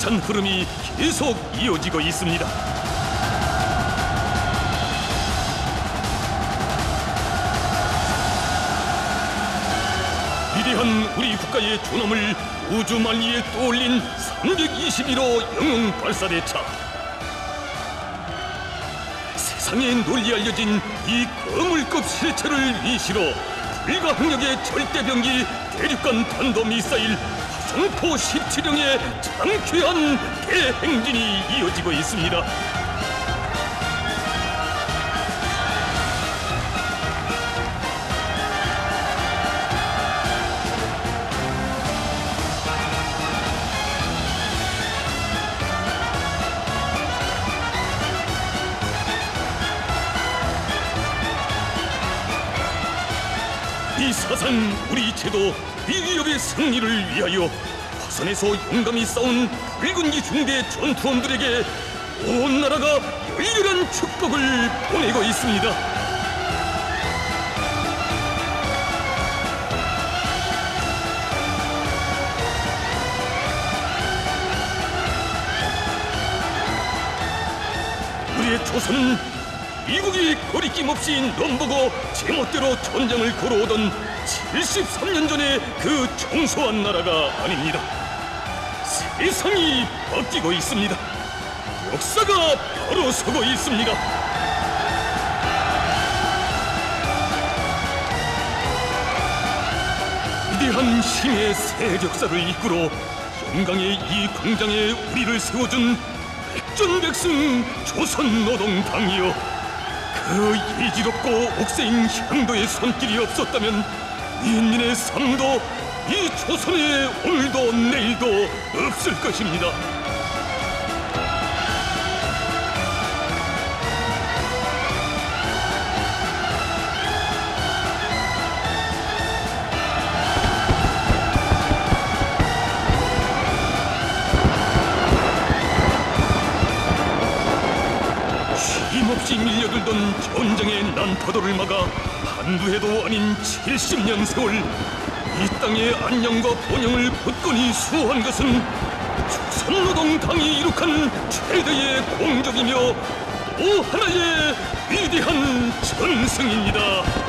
찬 흐름이 계속 이어지고 있습니다. 위대한 우리 국가의 존엄을 우주 만리에 떠올린 321호 영웅 발사대차. 세상에 널리 알려진 이 거물급 실체를 위시로 불가항력의 절대병기 대륙간 탄도미사일 화성포 17형의 장쾌한 대행진이 이어지고 있습니다. 이 사상 우리 제도 위기업의 승리를 위하여 화산에서 용감히 싸운 붉은기 중대 전투원들에게 온 나라가 열렬한 축복을 보내고 있습니다. 우리의 조선은 미국이 거리낌 없이 넘보고 제멋대로 전쟁을 걸어오던 73년 전의 그 청소한 나라가 아닙니다. 세상이 바뀌고 있습니다. 역사가 바로 서고 있습니다. 위대한 힘의 새 역사를 이끌어 영광의 이 광장에 우리를 세워준 백전백승 조선노동당이여 그 예지롭고 옥세인 향도의 손길이 없었다면 인민의 삶도 이 조선의 오늘도 내일도 없을 것입니다. 힘없이 밀려들던 전쟁의 난파도를 막아 한두 해도 아닌 70년 세월 이 땅의 안녕과 번영을 굳건히 수호한 것은 조선노동당이 이룩한 최대의 공적이며 또 하나의 위대한 전승입니다.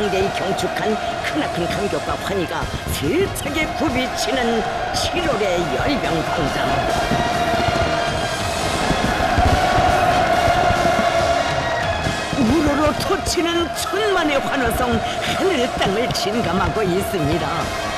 상대히 경축한 크나큰 감격과 환희가 세차게 굽이치는 7월의 열병광장 우러러 토치는 천만의 환호성 하늘 땅을 진감하고 있습니다.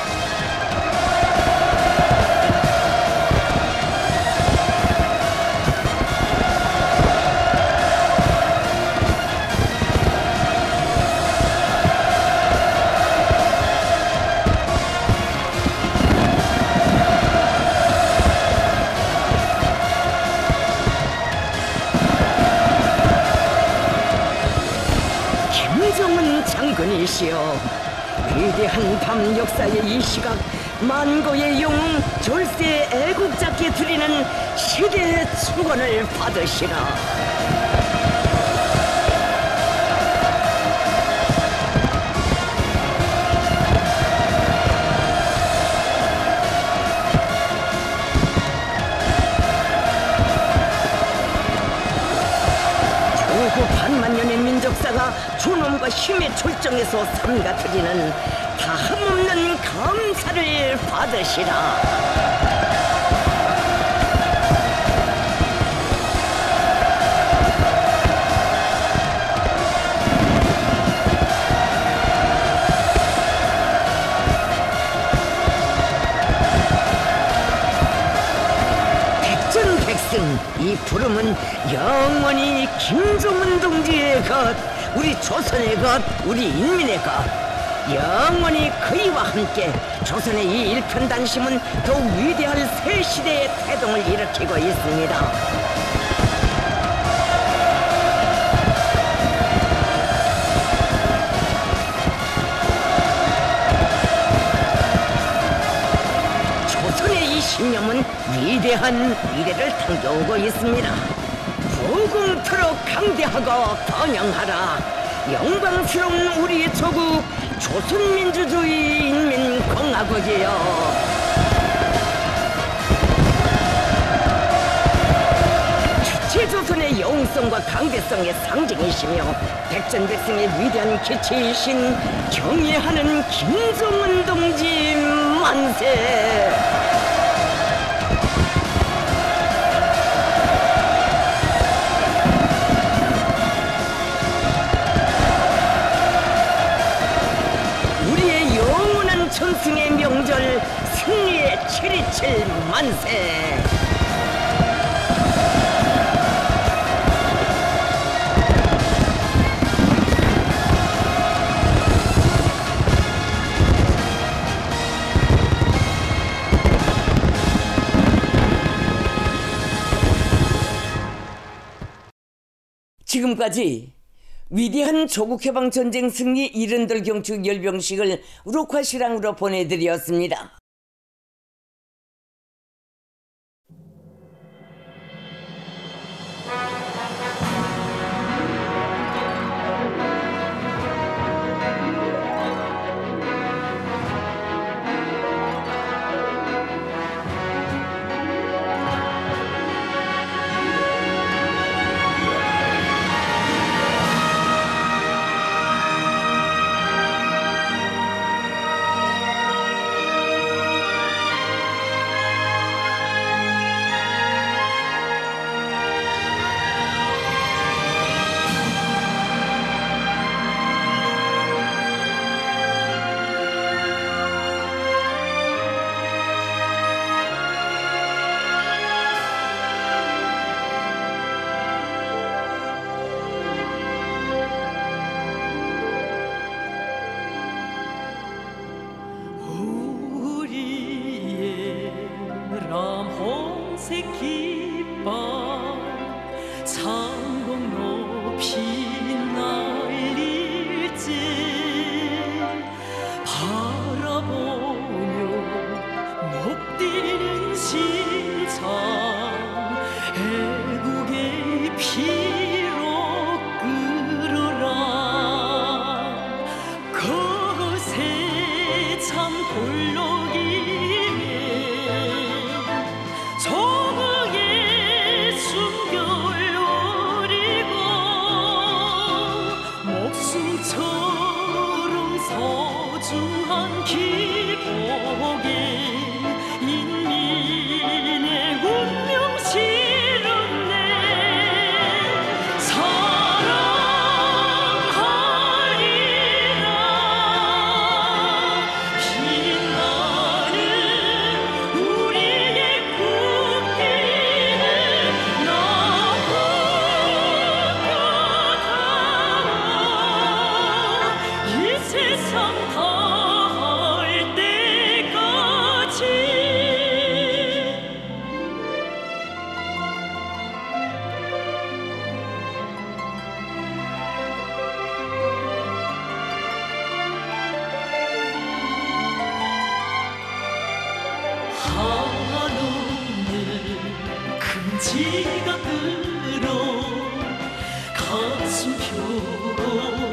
한밤 역사의 이 시각 만고의 영웅 졸세 애국자께 드리는 시대의 축원을 받으시라. 반만년의 민족사가 존엄과 힘의 절정에서 삼가드리는 다함 없는 감사를 받으시라. 이 부름은 영원히 김종은 동지의 것 우리 조선의 것 우리 인민의 것 영원히 그이와 함께 조선의 이 일편단심은 더욱 위대할 새 시대의 태동을 일으키고 있습니다. 조선의 이 신념은 위대한 미래를 당겨오고 있습니다. 부궁토록 강대하고 번영하라. 영광스러운 우리의 조국 조선민주주의 인민공화국이요. 주체조선의 영웅성과 강대성의 상징이시며 백전백승의 위대한 기체이신 경애하는 김정은 동지 만세! 727 만세! 지금까지 위대한 조국해방 전쟁 승리 이른들 경축 열병식을 우루콰시랑으로 보내드렸습니다. 끌어 가슴 표로